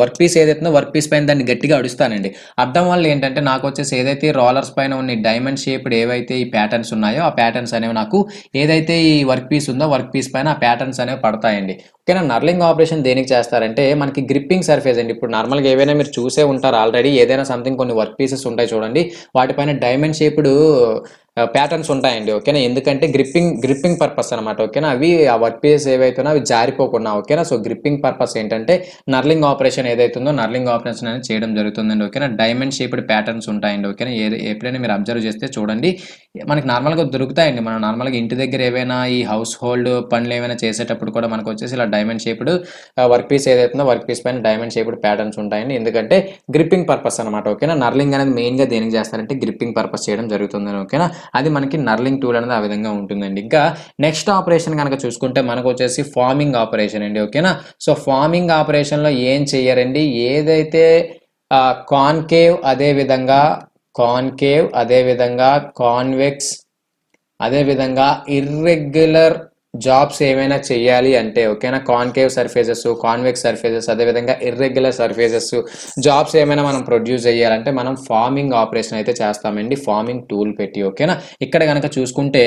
Speaker 1: వర్క్ పీస్ ఏదైతుందో వర్క్ పీస్ పైన దాన్ని గట్టిగా అడుస్తానండి. అర్థం వల్ల ఏంటంటే నాకు వచ్చేసి ఏదైతే రోలర్స్ పైన ఉన్న డైమండ్ షేప్డ్ ఏవైతే ఈ ప్యాటర్న్స్ ఉన్నాయో ఆ ప్యాటర్న్స్ అనేవి నాకు ఏదైతే ఈ వర్క్ పీస్ ఉందో వర్క్ పీస్ పైన ఆ ప్యాటర్న్స్ అనేవి పడతాయండి. ఓకేనా? నర్లింగ్ ఆపరేషన్ దేనికి చేస్తారంటే మనకి గ్రిప్పింగ్ సర్ఫేస్ అండి. ఇప్పుడు నార్మల్గా ఏవైనా మీరు చూసే ఉంటారు ఆల్రెడీ ఏదైనా సంథింగ్ కొన్ని వర్క్ పీసెస్ ఉంటాయి చూడండి. వాటిపైన డైమండ్ షేప్డ్ ప్యాటర్న్స్ ఉంటాయండి ఓకేనా? ఎందుకంటే గ్రిప్పింగ్ గ్రిప్పింగ్ పర్పస్ అనమాట ఓకేనా? అవి ఆ వర్క్ పీసెస్ ఏవైతున్నా అవి జారిపోకుండా ఓకేనా? సో గ్రిప్పింగ్ పర్పస్ ఏంటంటే నర్లింగ్ ఆపరేషన్ ఏదైతుందో నర్లింగ్ ఆపరేషన్ అనేది చేయడం జరుగుతుందండి ఓకేనా? డైమండ్ షేప్డ్ ప్యాటర్న్స్ ఉంటాయండి ఓకేనా? ఏది ఎప్పుడైనా మీరు అబ్జర్వ్ చేస్తే చూడండి మనకి నార్మల్గా దొరుకుతాయండి. మనం నార్మల్గా ఇంటి దగ్గర ఏవైనా ఈ హౌస్ హోల్డ్ పనులు ఏమైనా చేసేటప్పుడు కూడా మనకు వచ్చేసి ఇలా డైమండ్ షేప్డ్ వర్క్ పీస్ ఏదైతుందో వర్క్ పీస్ పైన డైమండ్ షేప్డ్ ప్యాటర్న్స్ ఉంటాయండి. ఎందుకంటే గ్రిప్పింగ్ పర్పస్ అనమాట ఓకేనా? నర్లింగ్ అనేది మెయిన్గా దేనికి చేస్తారంటే గ్రిప్పింగ్ పర్పస్ చేయడం జరుగుతుంది ఓకేనా? అది మనకి నర్లింగ్ టూల్ అనేది ఆ విధంగా ఉంటుందండి. ఇంకా నెక్స్ట్ ఆపరేషన్ కనుక చూసుకుంటే మనకు వచ్చేసి ఫార్మింగ్ ఆపరేషన్ అండి ఓకేనా? సో ఫార్మింగ్ ఆపరేషన్లో ఏం చెయ్యరండి? ఏదైతే కాన్కేవ్ అదే విధంగా కాన్కేవ్ అదే విధంగా కాన్వెక్స్ అదే విధంగా ఇర్రెగ్యులర్ జాబ్స్ ఏమైనా చేయాలి అంటే ఓకేనా? కాన్కేవ్ సర్ఫేసెస్ కాన్వెక్స్ సర్ఫేసెస్ అదేవిధంగా ఇర్రెగ్యులర్ సర్ఫేసెస్ జాబ్స్ ఏమైనా మనం ప్రొడ్యూస్ చేయాలంటే మనం ఫార్మింగ్ ఆపరేషన్ అయితే చేస్తామండి. ఫార్మింగ్ టూల్ పెట్టి ఓకేనా? ఇక్కడ కనుక చూసుకుంటే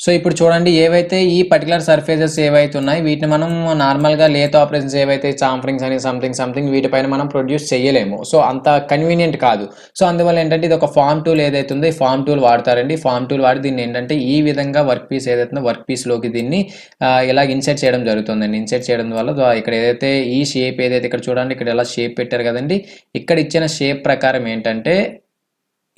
Speaker 1: సో ఇప్పుడు చూడండి ఏవైతే ఈ పర్టికులర్ సర్ఫేసెస్ ఏవైతే ఉన్నాయి వీటిని మనం నార్మల్గా లేత్ ఆపరేషన్స్ ఏవైతే చాంఫరింగ్స్ అని సంథింగ్ సంథింగ్ వీటిపైన మనం ప్రొడ్యూస్ చేయలేము. సో అంత కన్వీనియంట్ కాదు. సో అందువల్ల ఏంటంటే ఇది ఒక ఫామ్ టూల్ ఏదైతే ఉందో ఈ ఫామ్ టూల్ వాడతారండి. ఫామ్ టూల్ వాడి దీన్ని ఏంటంటే ఈ విధంగా వర్క్ పీస్ ఏదైతే వర్క్ పీస్లోకి దీన్ని ఇలా ఇన్సెట్ చేయడం జరుగుతుందండి. ఇన్సెట్ చేయడం వల్ల ఇక్కడ ఏదైతే ఈ షేప్ ఏదైతే ఇక్కడ చూడండి ఇక్కడ ఎలా షేప్ పెట్టారు కదండి. ఇక్కడ ఇచ్చిన షేప్ ప్రకారం ఏంటంటే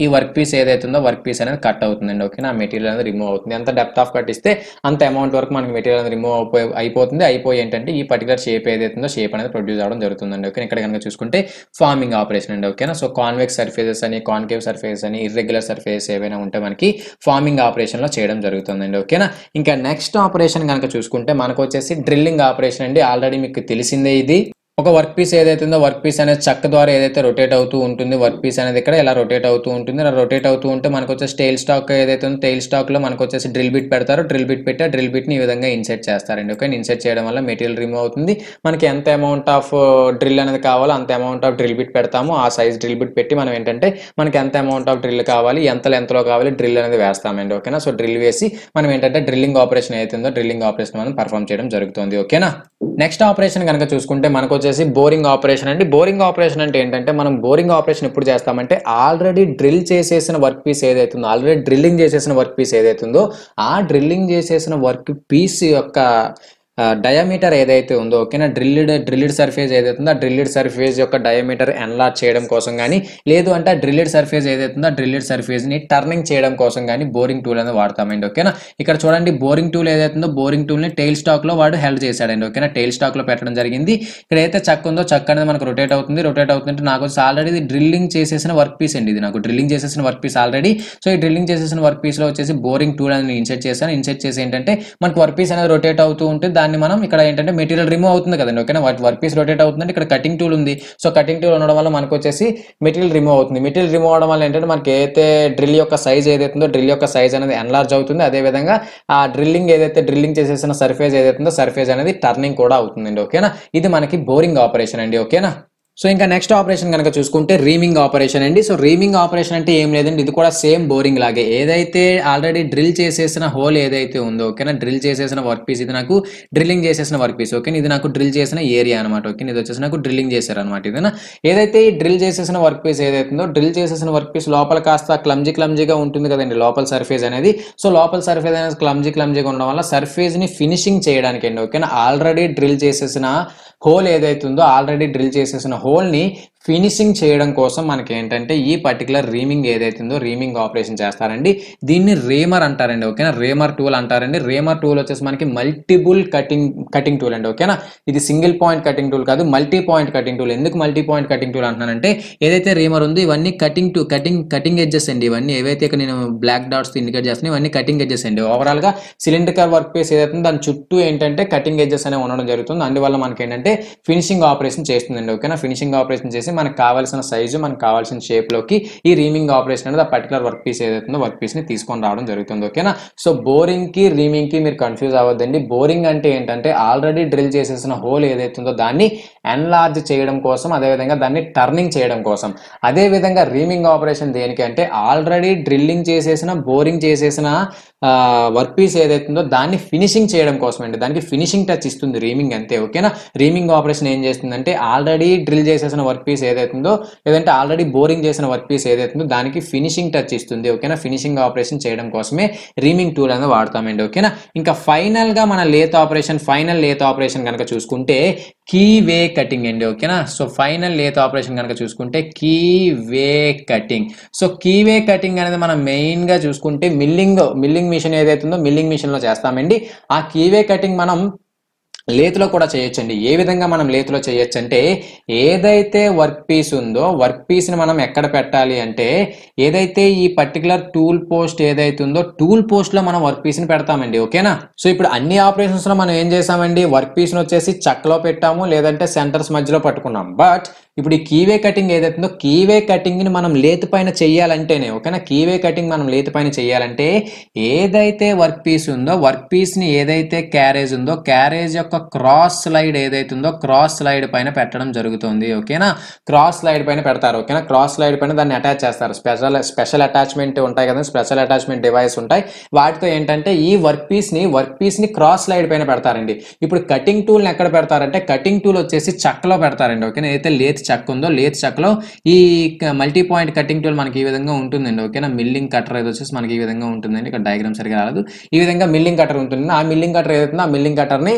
Speaker 1: ఈ వర్క్ పీస్ ఏదైతుందో వర్క్ పీస్ అనేది కట్ అవుతుందండి ఓకేనా? ఆ మెటీరియల్ అనేది రిమూవ్ అవుతుంది. ఎంత డెప్త్ ఆఫ్ కట్ ఇస్తే అంత అమౌంట్ వరకు మనకి మెటీరియల్ అనేది రిమూవ్ అయిపోయి అయిపోతుంది. అయిపోయి ఏంటంటే ఈ పర్టికులర్ షేప్ ఏదైతుందో షేప్ అనేది ప్రొడ్యూస్ అవ్వడం జరుగుతుందండి ఓకే ఇక్కడ కనుక చూసుకుంటే ఫార్మింగ్ ఆపరేషన్ అండి ఓకేనా? సో కాన్వెక్స్ సర్ఫేసెస్ అని కాన్కేవ్ సర్ఫేస్ అని ఇర్రెగ్యులర్ సర్ఫేసెస్ ఏవైనా ఉంటే మనకి ఫార్మింగ్ ఆపరేషన్లో చేయడం జరుగుతుందండి ఓకేనా? ఇంకా నెక్స్ట్ ఆపరేషన్ కనుక చూసుకుంటే మనకు వచ్చేసి డ్రిల్లింగ్ ఆపరేషన్ అండి. ఆల్రెడీ మీకు తెలిసిందే ఇది. ఒక వర్క్ పీస్ ఏదైతే ఉందో వర్క్ పీస్ అనేది చక్క ద్వారా ఏదైతే రొటేట్ అవుతూ ఉంటుంది వర్క్ పీస్ అనేది ఇక్కడ ఇలా రొటేట్ అవుతూ ఉంటుంది ఇలా రొటేట్ అవుతూ ఉంటే మనకు వచ్చేసి టైల్ స్టాక్ ఏదైతే ఉందో టైల్ స్టాక్లో మనకు వచ్చేసి డ్రిల్ బిట్ పెడతారు డ్రిల్ బిట్ పెట్టి ఆ డ్రిల్ బిట్ని ఈ విధంగా ఇన్సెట్ చేస్తారండి ఓకే ఇన్సెట్ చేయడం వల్ల మెటీరియల్ రిమూవ్ అవుతుంది. మనకి ఎంత అమౌంట్ ఆఫ్ డ్రిల్ అనేది కావాలో అంత అమౌంట్ ఆఫ్ డ్రిల్ బిట్ పెడతాము. ఆ సైజ్ డ్రిల్ బిట్ పెట్టి మనం ఏంటంటే మనకి ఎంత అమౌంట్ ఆఫ్ డ్రిల్ కావాలి ఎంత ఎంతలో కావాలి డ్రిల్ అనేది వేస్తామండి ఓకేనా సో డ్రిల్ వేసి మనం ఏంటంటే డ్రిల్లింగ్ ఆపరేషన్ అవుతుందో డ్రిల్లింగ్ ఆపరేషన్ మనం పర్ఫామ్ చేయడం జరుగుతుంది ఓకేనా నెక్స్ట్ ఆపరేషన్ కనుక చూసుకుంటే మనకు వచ్చేసి బోరింగ్ ఆపరేషన్ అండి. బోరింగ్ ఆపరేషన్ అంటే ఏంటంటే మనం బోరింగ్ ఆపరేషన్ ఎప్పుడు చేస్తామంటే ఆల్రెడీ డ్రిల్ చేసేసిన వర్క్ పీస్ ఏదైతుందో ఆల్రెడీ డ్రిల్లింగ్ చేసేసిన వర్క్ పీస్ ఏదైతుందో ఆ డ్రిల్లింగ్ చేసేసిన వర్క్ పీస్ యొక్క డయామీటర్ ఏదైతే ఉందో ఓకేనా? డ్రిల్డ్ డ్రిల్డ్ సర్ఫేస్ ఏదైతే ఉందో ఆ డ్రిల్డ్ సర్ఫేస్ యొక్క డయామీటర్ ఎన్లార్జ్ చేయడం కోసం కానీ లేదు అంటే ఆ డ్రిల్డ్ సర్ఫేస్ ఏదైతే ఉందో ఆ డ్రిల్డ్ సర్ఫేస్ని టర్నింగ్ చేయడం కోసం కానీ బోరింగ్ టూల్ అనేది వాడతామండి ఓకేనా? ఇక్కడ చూడండి బోరింగ్ టూల్ ఏదైతే ఉందో బోరింగ్ టూల్ని టైల్ స్టాక్లో వాడు హెల్ప్ చేశాడండి ఓకేనా? టైల్ స్టాక్లో పెట్టడం జరిగింది. ఇక్కడ అయితే చక్క ఉందో చక్క అనేది మనకు రొటేట్ అవుతుంది. రొటేట్ అవుతుంటే నాకు వచ్చి ఆల్రెడీ ఇది డ్రిల్లింగ్ చేసేసిన వర్క్ పీస్ అండి ఇది నాకు. డ్రిల్లింగ్ చేసేసిన వర్క్ పీస్ ఆల్రెడీ సో ఈ డ్రిల్లింగ్ చేసేసిన వర్క్ పీస్లో వచ్చేసి బోరింగ్ టూల్ అనేది ఇన్సెట్ చేశాను. ఇన్సెట్ చేసి ఏంటంటే మనకు వర్క్ పీస్ అనేది రొటేట్ అవుతూ ఉంటే దాన్ని మనం ఇక్కడ ఏంటంటే మెటీరియల్ రిమూవ్ అవుతుంది కదండి ఓకేనా వర్క్ పీస్ రొటేట్ అవుతుందంటే ఇక్కడ కటింగ్ టూల్ ఉంది. సో కటింగ్ టూల్ ఉండడం వల్ల మనకు వచ్చేసి మెటీరియల్ రిమూవ్ అవుతుంది. మెటీరియల్ రిమూవ్ అవడం వల్ల ఏంటంటే మనకి ఏదైతే డ్రిల్ యొక్క సైజ్ ఏదైతే ఉందో డ్రిల్ యొక్క సైజ్ అనేది ఎన్లార్జ్ అవుతుంది. అదేవిధంగా ఆ డ్రిల్లింగ్ ఏదైతే డ్రిల్లింగ్ చేసేసిన సర్ఫేస్ ఏదైతే ఉందో సర్ఫేస్ అనేది టర్నింగ్ కూడా అవుతుందండి ఓకేనా ఇది మనకి బోరింగ్ ఆపరేషన్ అండి ఓకేనా సో ఇంకా నెక్స్ట్ ఆపరేషన్ కనుక చూసుకుంటే రీమింగ్ ఆపరేషన్ అండి. సో రీమింగ్ ఆపరేషన్ అంటే ఏం లేదండి. ఇది కూడా సేమ్ బోరింగ్ లాగే. ఏదైతే ఆల్రెడీ డ్రిల్ చేసేసిన హోల్ ఏదైతే ఉందో ఓకేనా? డ్రిల్ చేసేసిన వర్క్ పీస్ ఇది నాకు డ్రిల్లింగ్ చేసేసిన వర్క్ పీస్ ఓకే ఇది నాకు డ్రిల్ చేసిన ఏరియా అనమాట ఓకే ఇది వచ్చేసి నాకు డ్రిల్లింగ్ చేశారు అనమాట ఇదేనా? ఏదైతే ఈ డ్రిల్ చేసేసిన వర్క్ పీస్ ఏదైతే ఉందో డ్రిల్ చేసేసిన వర్క్ పీస్ లోపల కాస్త క్లమ్జీ క్లమ్జీగా ఉంటుంది కదండి లోపల సర్ఫేస్ అనేది. సో లోపల సర్ఫేస్ అనేది క్లమ్జీ క్లమ్జీగా ఉండడం వల్ల సర్ఫేస్ని ఫినిషింగ్ చేయడానికి అండి ఓకేనా? ఆల్రెడీ డ్రిల్ చేసేసిన హోల్ ఏదైతుందో ఉందో ఆల్రెడీ డ్రిల్ చేసేసిన హోల్ని ఫినిషింగ్ చేయడం కోసం మనకి ఏంటంటే ఈ పర్టికులర్ రీమింగ్ ఏదైతే ఉందో రీమింగ్ ఆపరేషన్ చేస్తారండి. దీన్ని రేమర్ అంటారండి ఓకేనా? రేమర్ టూల్ అంటారండి. రేమర్ టూల్ వచ్చేసి మనకి మల్టిపుల్ కటింగ్ కటింగ్ టూల్ అండి ఓకేనా? ఇది సింగిల్ పాయింట్ కటింగ్ టూల్ కాదు మల్టీ పాయింట్ కటింగ్ టూల్. ఎందుకు మల్టీ పాయింట్ కటింగ్ టూల్ అంటున్నానంటే ఏదైతే రేమర్ ఉందో ఇవన్నీ cutting two cutting cutting edges అండి ఇవన్నీ. ఏవైతే ఇక్కడ నేను బ్లాక్ డాట్స్ ఇండికేట్ చేస్తున్నాయి ఇవన్నీ కటింగ్ ఎడ్జెస్ అండి. ఓవరాల్గా సిలిండర్ వర్క్ పీస్ ఏదైతే దాని చుట్టూ ఏంటంటే కటింగ్ ఎడ్జెస్ అనేవి ఉండడం జరుగుతుంది. అందువల్ల మనకి ఏంటంటే ఫినిషింగ్ ఆపరేషన్ చేస్తుందండి ఓకేనా? ఫినిషింగ్ ఆపరేషన్ చేసి మనకు కావాల్సిన సైజు మనకు కావాల్సిన షేప్లోకి ఈ రీమింగ్ ఆపరేషన్ అనేది ఆ పర్టికులర్ వర్క్ పీస్ ఏదైతుందో వర్క్ పీస్ని తీసుకొని రావడం జరుగుతుంది ఓకేనా సో బోరింగ్కి రీమింగ్కి మీరు కన్ఫ్యూజ్ అవ్వద్దండి. బోరింగ్ అంటే ఏంటంటే ఆల్రెడీ డ్రిల్ చేసేసిన హోల్ ఏదైతుందో దాన్ని ఎన్లార్జ్ చేయడం కోసం అదేవిధంగా దాన్ని టర్నింగ్ చేయడం కోసం. అదే విధంగా రీమింగ్ ఆపరేషన్ దేనికి అంటే ఆల్రెడీ డ్రిల్లింగ్ చేసేసిన బోరింగ్ చేసేసిన వర్క్ పీస్ ఏదైతుందో దాన్ని ఫినిషింగ్ చేయడం కోసం అండి దానికి ఫినిషింగ్ టచ్ ఇస్తుంది రీమింగ్ అంతే ఓకేనా రీమింగ్ ఆపరేషన్ ఏం చేస్తుందంటే ఆల్రెడీ డ్రిల్ చేసేసిన వర్క్ పీస్ ఏదైతుందో లేదంటే ఆల్రెడీ బోరింగ్ చేసిన వర్క్ పీస్ ఏదైతుందో దానికి ఫినిషింగ్ టచ్ ఇస్తుంది ఓకేనా? ఫినిషింగ్ ఆపరేషన్ చేయడం కోసమే రీమింగ్ టూల్ అనేది వాడతామండి ఓకేనా? ఇంకా ఫైనల్గా మన lathe operation final lathe operation కనుక చూసుకుంటే కీ వే కటింగ్ అండి ఓకేనా? సో ఫైనల్ లేత్ ఆపరేషన్ కనుక చూసుకుంటే key way cutting. So key way cutting అనేది మనం మెయిన్గా చూసుకుంటే మిల్లింగ్ మిల్లింగ్ మిషన్ ఏదైతుందో మిల్లింగ్ మిషన్లో చేస్తామండి. ఆ కీవే కటింగ్ మనం లేతులో కూడా చేయొచ్చండి. ఏ విధంగా మనం లేతులో చేయొచ్చు అంటే ఏదైతే వర్క్ పీస్ ఉందో వర్క్ పీస్ని మనం ఎక్కడ పెట్టాలి అంటే ఏదైతే ఈ పర్టికులర్ టూల్ పోస్ట్ ఏదైతే ఉందో టూల్ పోస్ట్లో మనం వర్క్ పీస్ని పెడతామండి. ఓకేనా? సో ఇప్పుడు అన్ని ఆపరేషన్స్లో మనం ఏం చేసామండి? వర్క్ పీస్ని వచ్చేసి చక్కలో పెట్టాము లేదంటే సెంటర్స్ మధ్యలో పట్టుకున్నాం. బట్ ఇప్పుడు ఈ కీవే కటింగ్ ఏదైతుందో కీవే కటింగ్ని మనం లేతు పైన చెయ్యాలంటేనే ఓకేనా? కీవే కటింగ్ మనం లేతు పైన చెయ్యాలంటే ఏదైతే వర్క్ పీస్ ఉందో వర్క్ పీస్ని ఏదైతే క్యారేజ్ ఉందో క్యారేజ్ యొక్క క్రాస్ స్లైడ్ ఏదైతుందో ఉందో క్రాస్ స్లైడ్ పైన పెట్టడం జరుగుతుంది ఓకేనా? క్రాస్ స్లైడ్ పైన పెడతారు ఓకేనా? క్రాస్ స్లైడ్ పైన దాన్ని అటాచ్ చేస్తారు. స్పెషల్ స్పెషల్ అటాచ్మెంట్ ఉంటాయి కదా స్పెషల్ అటాచ్మెంట్ డివైస్ ఉంటాయి. వాటితో ఏంటంటే ఈ వర్క్ పీస్ని వర్క్ పీస్ని క్రాస్ స్లైడ్ పైన పెడతారండి. ఇప్పుడు కటింగ్ టూల్ని ఎక్కడ పెడతారంటే కటింగ్ టూల్ వచ్చేసి చక్కలో పెడతారండి ఓకేనా? అయితే లేత్ చెక్ ఉందో లేత్ చెక్లో ఈ మల్టీ పాయింట్ కటింగ్ టూల్ మనకి ఈ విధంగా ఉంటుందండి ఓకేనా? మిల్లింగ్ కటర్ ఇది వచ్చేసి మనకి ఈ విధంగా ఉంటుందండి ఇక్కడ డయాగ్రామ్ సరిగా రాలేదు. ఈ విధంగా మిల్లింగ్ కటర్ ఉంటుంది ఆ మిల్లింగ్ కటర్ ఏదైతుందో ఆ మిల్లింగ్ కటర్ని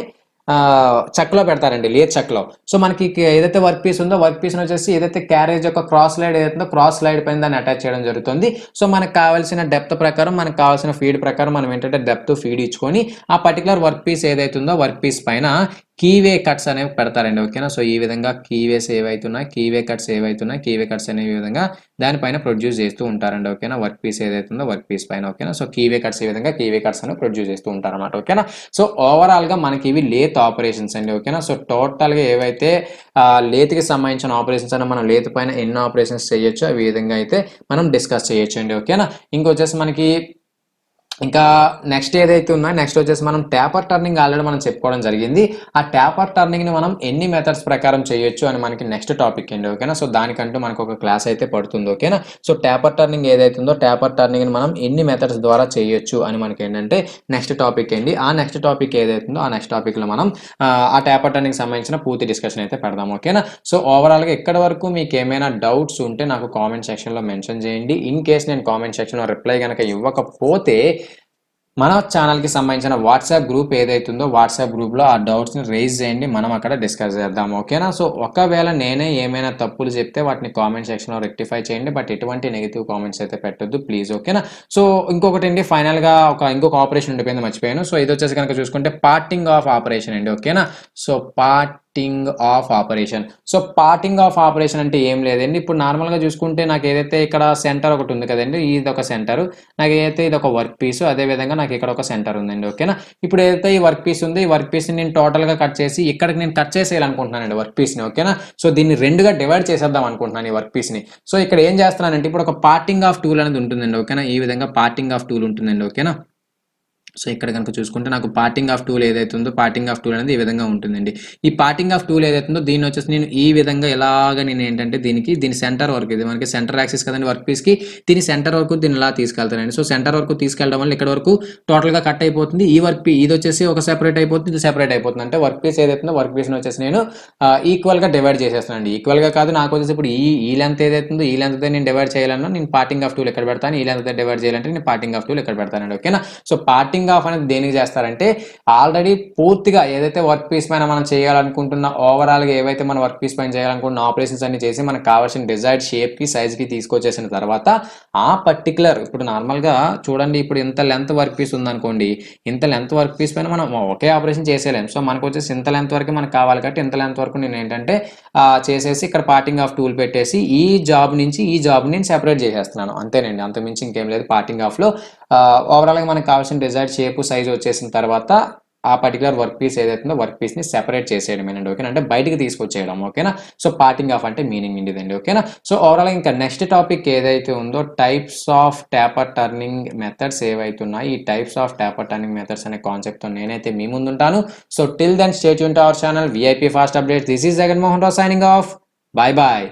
Speaker 1: చెక్లో పెడతారండి లేత్ చెక్లో సో మనకి ఏదైతే వర్క్ పీస్ ఉందో వర్క్ పీస్ వచ్చేసి ఏదైతే క్యారేజ్ యొక్క క్రాస్ స్లైడ్ ఏదైతుందో క్రాస్ స్లైడ్ పైన దాన్ని అటాచ్ చేయడం జరుగుతుంది. సో మనకు కావాల్సిన డెప్త్ ప్రకారం మనకు కావాల్సిన ఫీడ్ ప్రకారం మనం ఏంటంటే డెప్త్ ఫీడ్ ఇచ్చుకొని ఆ పర్టికులర్ వర్క్ పీస్ ఏదైతుందో వర్క్ పీస్ పైన కీవే కట్స్ అనేవి పెడతారండి ఓకేనా? సో ఈ విధంగా కీవేస్ ఏవైతున్నాయి కీవే కట్స్ ఏవైతున్నాయి కీవే కట్స్ అనే విధంగా దానిపైన ప్రొడ్యూస్ చేస్తూ ఉంటారండి ఓకేనా? వర్క్ పీస్ ఏదైతుందో వర్క్ పీస్ పైన ఓకేనా? సో కీవే కట్స్ ఈ విధంగా కీవే కట్స్ అనేవి ప్రొడ్యూస్ చేస్తూ ఉంటారన్నమాట ఓకేనా? సో ఓవరాల్గా మనకి ఇవి లేత్ ఆపరేషన్స్ అండి ఓకేనా? సో టోటల్గా ఏవైతే లేత్కి సంబంధించిన ఆపరేషన్స్ అని మనం లేత్ పైన ఎన్ని ఆపరేషన్స్ చేయొచ్చు ఈ విధంగా అయితే మనం డిస్కస్ చేయొచ్చు అండి ఓకేనా? ఇంకొచ్చేసి మనకి ఇంకా నెక్స్ట్ ఏదైతే ఉందో నెక్స్ట్ వచ్చేసి మనం ట్యాపర్ టర్నింగ్ ఆల్రెడీ మనం చెప్పుకోవడం జరిగింది. ఆ ట్యాపర్ టర్నింగ్ని మనం ఎన్ని మెథడ్స్ ప్రకారం చేయొచ్చు అని మనకి నెక్స్ట్ టాపిక్ అండి ఓకేనా సో దానికంటూ మనకు ఒక క్లాస్ అయితే పడుతుంది ఓకేనా సో ట్యాపర్ టర్నింగ్ ఏదైతే ఉందో ట్యాపర్ టర్నింగ్ని మనం ఎన్ని మెథడ్స్ ద్వారా చేయొచ్చు అని మనకి ఏంటంటే నెక్స్ట్ టాపిక్ అండి ఆ నెక్స్ట్ టాపిక్ ఏదైతే ఉందో ఆ నెక్స్ట్ టాపిక్లో మనం ఆ, ట్యాపర్ టర్నింగ్ సంబంధించిన పూర్తి డిస్కషన్ అయితే పెడదాం ఓకేనా సో ఓవరాల్గా ఇక్కడ వరకు మీకు ఏమైనా డౌట్స్ ఉంటే నాకు కామెంట్ సెక్షన్లో మెన్షన్ చేయండి. ఇన్ కేస్ నేను కామెంట్ సెక్షన్లో రిప్లై కనుక ఇవ్వకపోతే మన ఛానల్కి సంబంధించిన వాట్సాప్ గ్రూప్ ఏదైతుందో వాట్సాప్ గ్రూప్లో ఆ డౌట్స్ని రేజ్ చేయండి. మనం అక్కడ డిస్కస్ చేద్దాం. ఓకేనా సో ఒకవేళ నేనే ఏమైనా తప్పులు చెప్తే వాటిని కామెంట్ సెక్షన్లో రెక్టిఫై చేయండి. బట్ ఎటువంటి నెగిటివ్ కామెంట్స్ అయితే పెట్టొద్దు. ప్లీజ్ ఓకేనా సో ఇంకొకటి అండి. ఫైనల్గా ఒక ఇంకొక ఆపరేషన్ ఉండిపోయింది మర్చిపోయాను. సో ఇది వచ్చేసి కనుక చూసుకుంటే పార్టింగ్ ఆఫ్ ఆపరేషన్ అండి. ఓకేనా so part parting off operation so parting off operation అంటే ఏం లేదండి. ఇప్పుడు నార్మల్గా చూసుకుంటే నాకు ఏదైతే ఇక్కడ సెంటర్ ఒకటి ఉంది కదండి ఇది ఒక సెంటర్ నాకు ఏదైతే ఇది ఒక వర్క్ పీస్ అదే విధంగా నాకు ఇక్కడ ఒక సెంటర్ ఉందండి. ఓకేనా? ఇప్పుడు ఏదైతే ఈ వర్క్ పీస్ ఉంది ఈ వర్క్ పీస్ని నేను టోటల్గా కట్ చేసి ఇక్కడికి నేను కట్ చేసేయాలనుకుంటున్నానండి వర్క్ పీస్ని ఓకేనా? సో దీన్ని రెండుగా డివైడ్ చేసేద్దాం అనుకుంటున్నాను ఈ వర్క్ పీస్ని సో ఇక్కడ ఏం చేస్తున్నానంటే ఇప్పుడు ఒక పార్టింగ్ ఆఫ్ టూల్ అనేది ఉంటుందండి ఓకేనా? ఈ విధంగా పార్టింగ్ ఆఫ్ టూల్ ఉంటుందండి ఓకేనా? సో ఇక్కడ కనుక చూసుకుంటే నాకు పార్టింగ్ ఆఫ్ టూల్ ఏదైతే ఉందో పార్టింగ్ ఆఫ్ టూల్ అనేది ఈ విధంగా ఉంటుందండి. ఈ పార్టింగ్ ఆఫ్ టూల్ ఏదైతే ఉందో దీన్ని వచ్చేసి నేను ఈ విధంగా ఎలాగ నేను ఏంటంటే దీనికి దీని సెంటర్ వరకు ఇది. మనకి సెంటర్ యాక్సిస్ కదండి వర్క్ పీస్కి దీని సెంటర్ వరకు దీన్ని ఇలా తీసుకెళ్తానండి. సో సెంటర్ వరకు తీసుకెళ్ళడం వల్ల ఇక్కడ వరకు టోటల్గా కట్ అయిపోతుంది. ఈ వర్క్ పీ ఇది వచ్చేసి ఒక సెపరేట్ అయిపోతుంది. ఇది సెపరేట్ అయిపోతుంది. అంటే వర్క్ పీస్ ఏదైతే వర్క్ పీస్ వచ్చేసి నేను ఈక్వల్గా డివైడ్ చేసేస్తానండి. ఈక్వల్గా కాదు నాకు వచ్చేసి ఇప్పుడు ఈ ఈ లెంత్ ఏదైతుందో ఈ లెంత్ నేను డివైడ్ చేయాలన్నా నేను పార్టింగ్ ఆఫ్ టూల్ ఎక్కడ పెడతాను? ఈ లెంత్ డివైడ్ చేయాలంటే నేను పార్టింగ్ ఆఫ్ టూల్ ఎక్కడ పెడతానండి. ఓకేనా? సో పార్టింగ్ ఆఫ్ అనేది దేనికి చేస్తారంటే ఆల్రెడీ పూర్తిగా ఏదైతే వర్క్ పీస్ పైన మనం చేయాలనుకుంటున్న ఓవరాల్గా ఏవైతే మన వర్క్ పీస్ పైన చేయాలనుకుంటున్న ఆపరేషన్స్ అన్ని చేసి మనకు కావాల్సిన డిజైర్డ్ షేప్కి సైజ్కి తీసుకొచ్చేసిన తర్వాత ఆ పర్టికులర్ ఇప్పుడు నార్మల్గా చూడండి ఇప్పుడు ఇంత లెంత్ వర్క్ పీస్ ఉందనుకోండి ఇంత లెంత్ వర్క్ పీస్ పైన మనం ఒకే ఆపరేషన్ చేసేయలేం. సో మనకు వచ్చేసి ఇంత లెంత్ వరకు మనకు కావాలి కాబట్టి ఇంత లెంత్ వరకు నేను ఏంటంటే చేసేసి ఇక్కడ పార్టింగ్ ఆఫ్ టూల్ పెట్టేసి ఈ జాబ్ నుంచి ఈ జాబ్ నేను సెపరేట్ చేసేస్తున్నాను. అంతేనండి అంతమించి ఇంకేం లేదు. పార్టింగ్ ఆఫ్లో ఓవరాల్ మనకు కావాల్సిన డిజైర్ షేపు సైజు వచ్చేసిన తర్వాత ఆ పర్టికులర్ వర్క్ పీస్ ఏదైతుందో వర్క్ పీస్ని సెపరేట్ చేసేయడమేనండి ఓకేనా అంటే బయటికి తీసుకొచ్చేయడం ఓకేనా సో పార్టింగ్ ఆఫ్ అంటే మీనింగ్ ఇండిదండి ఓకేనా సో ఓవరాల్ ఇంకా నెక్స్ట్ టాపిక్ ఏదైతే ఉందో types of taper turning methods ఏవైతే ఈ types of taper turning methods అనే కాన్సెప్ట్తో నేనైతే మీ ముందు ఉంటాను so till then stay Yoon to our channel VIP fast update this is Jaganmohan Rao signing off bye bye